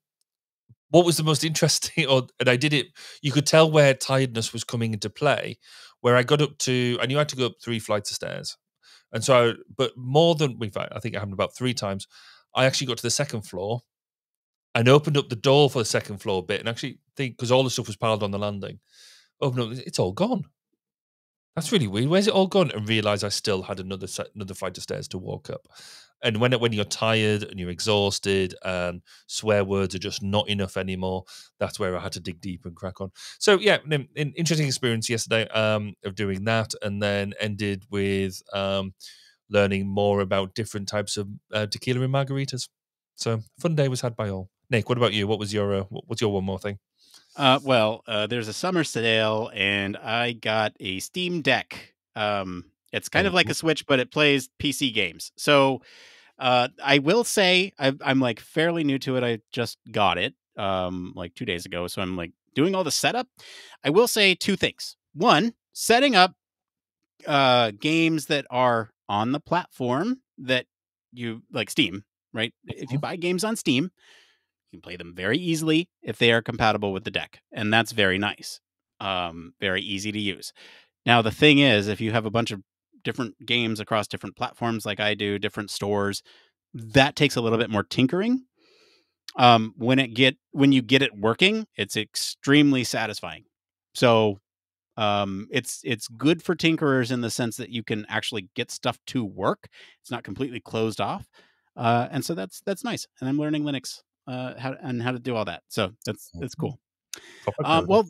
what was the most *laughs* interesting or and i did it you could tell where tiredness was coming into play where i got up to i knew i had to go up three flights of stairs and so but more than fact i think it happened about three times i actually got to the second floor and opened up the door for the second floor a bit and actually think because all the stuff was piled on the landing opened up it's all gone that's really weird. Where's it all gone? And realize I still had another set, another flight of stairs to walk up. And when when you're tired and you're exhausted and swear words are just not enough anymore that's where i had to dig deep and crack on. So yeah an, an interesting experience yesterday um, of doing that and then ended with um, learning more about different types of uh, tequila and margaritas. So fun day was had by all. Nick what about you? What was your uh, what's your one more thing uh, well uh, there's a summer sale and i got a steam deck um, it's kind of like a switch but it plays pc games so uh, I will say I, I'm like fairly new to it. I just got it um, like two days ago, so I'm like doing all the setup. I will say two things. One, setting up uh, games that are on the platform that you like Steam, right? If you mm-hmm. buy games on Steam, you can play them very easily if they are compatible with the deck, and that's very nice. Um, very easy to use. Now the thing is, if you have a bunch of different games across different platforms like I do, different stores, that takes a little bit more tinkering. Um, when it get when you get it working, it's extremely satisfying. So um, it's it's good for tinkerers in the sense that you can actually get stuff to work. It's not completely closed off, uh, and so that's that's nice. And I'm learning Linux uh, how and how to do all that. So that's that's cool. Uh, well,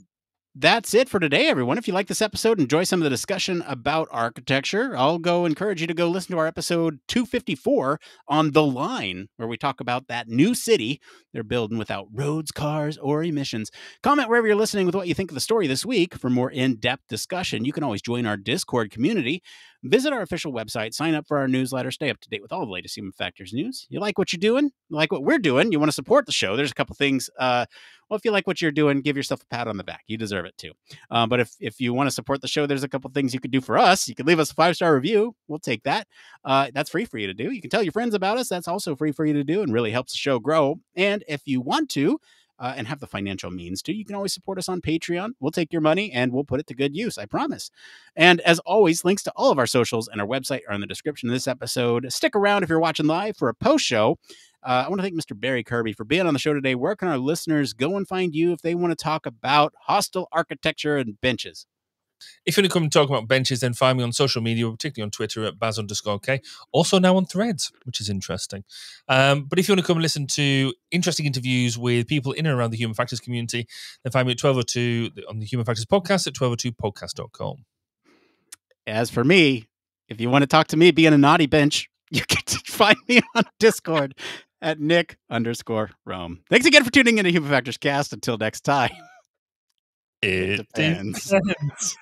that's it for today, everyone. If you like this episode, enjoy some of the discussion about architecture, I'll go encourage you to go listen to our episode 254 on The Line, where we talk about that new city they're building without roads, cars, or emissions. Comment wherever you're listening with what you think of the story this week. For more in depth discussion, you can always join our Discord community. Visit our official website, sign up for our newsletter, stay up to date with all the latest human factors news. You like what you're doing? You like what we're doing? You want to support the show? There's a couple things. Uh, well, if you like what you're doing, give yourself a pat on the back. You deserve it too. Uh, but if if you want to support the show, there's a couple things you could do for us. You can leave us a five star review. We'll take that. Uh, that's free for you to do. You can tell your friends about us. That's also free for you to do and really helps the show grow. And if you want to, uh, and have the financial means to, you can always support us on Patreon. We'll take your money and we'll put it to good use, I promise. And as always, links to all of our socials and our website are in the description of this episode. Stick around if you're watching live for a post show. Uh, I want to thank Mr. Barry Kirby for being on the show today. Where can our listeners go and find you if they want to talk about hostile architecture and benches? If you want to come and talk about benches, then find me on social media, particularly on Twitter at Baz underscore K. Also now on Threads, which is interesting. Um, but if you want to come and listen to interesting interviews with people in and around the human factors community, then find me at 1202 on the Human Factors podcast at 1202podcast.com. As for me, if you want to talk to me being a naughty bench, *laughs* you can *laughs* find me on Discord at Nick underscore Roome. Thanks again for tuning in to Human Factors Cast. Until next time. It, it depends. depends. *laughs*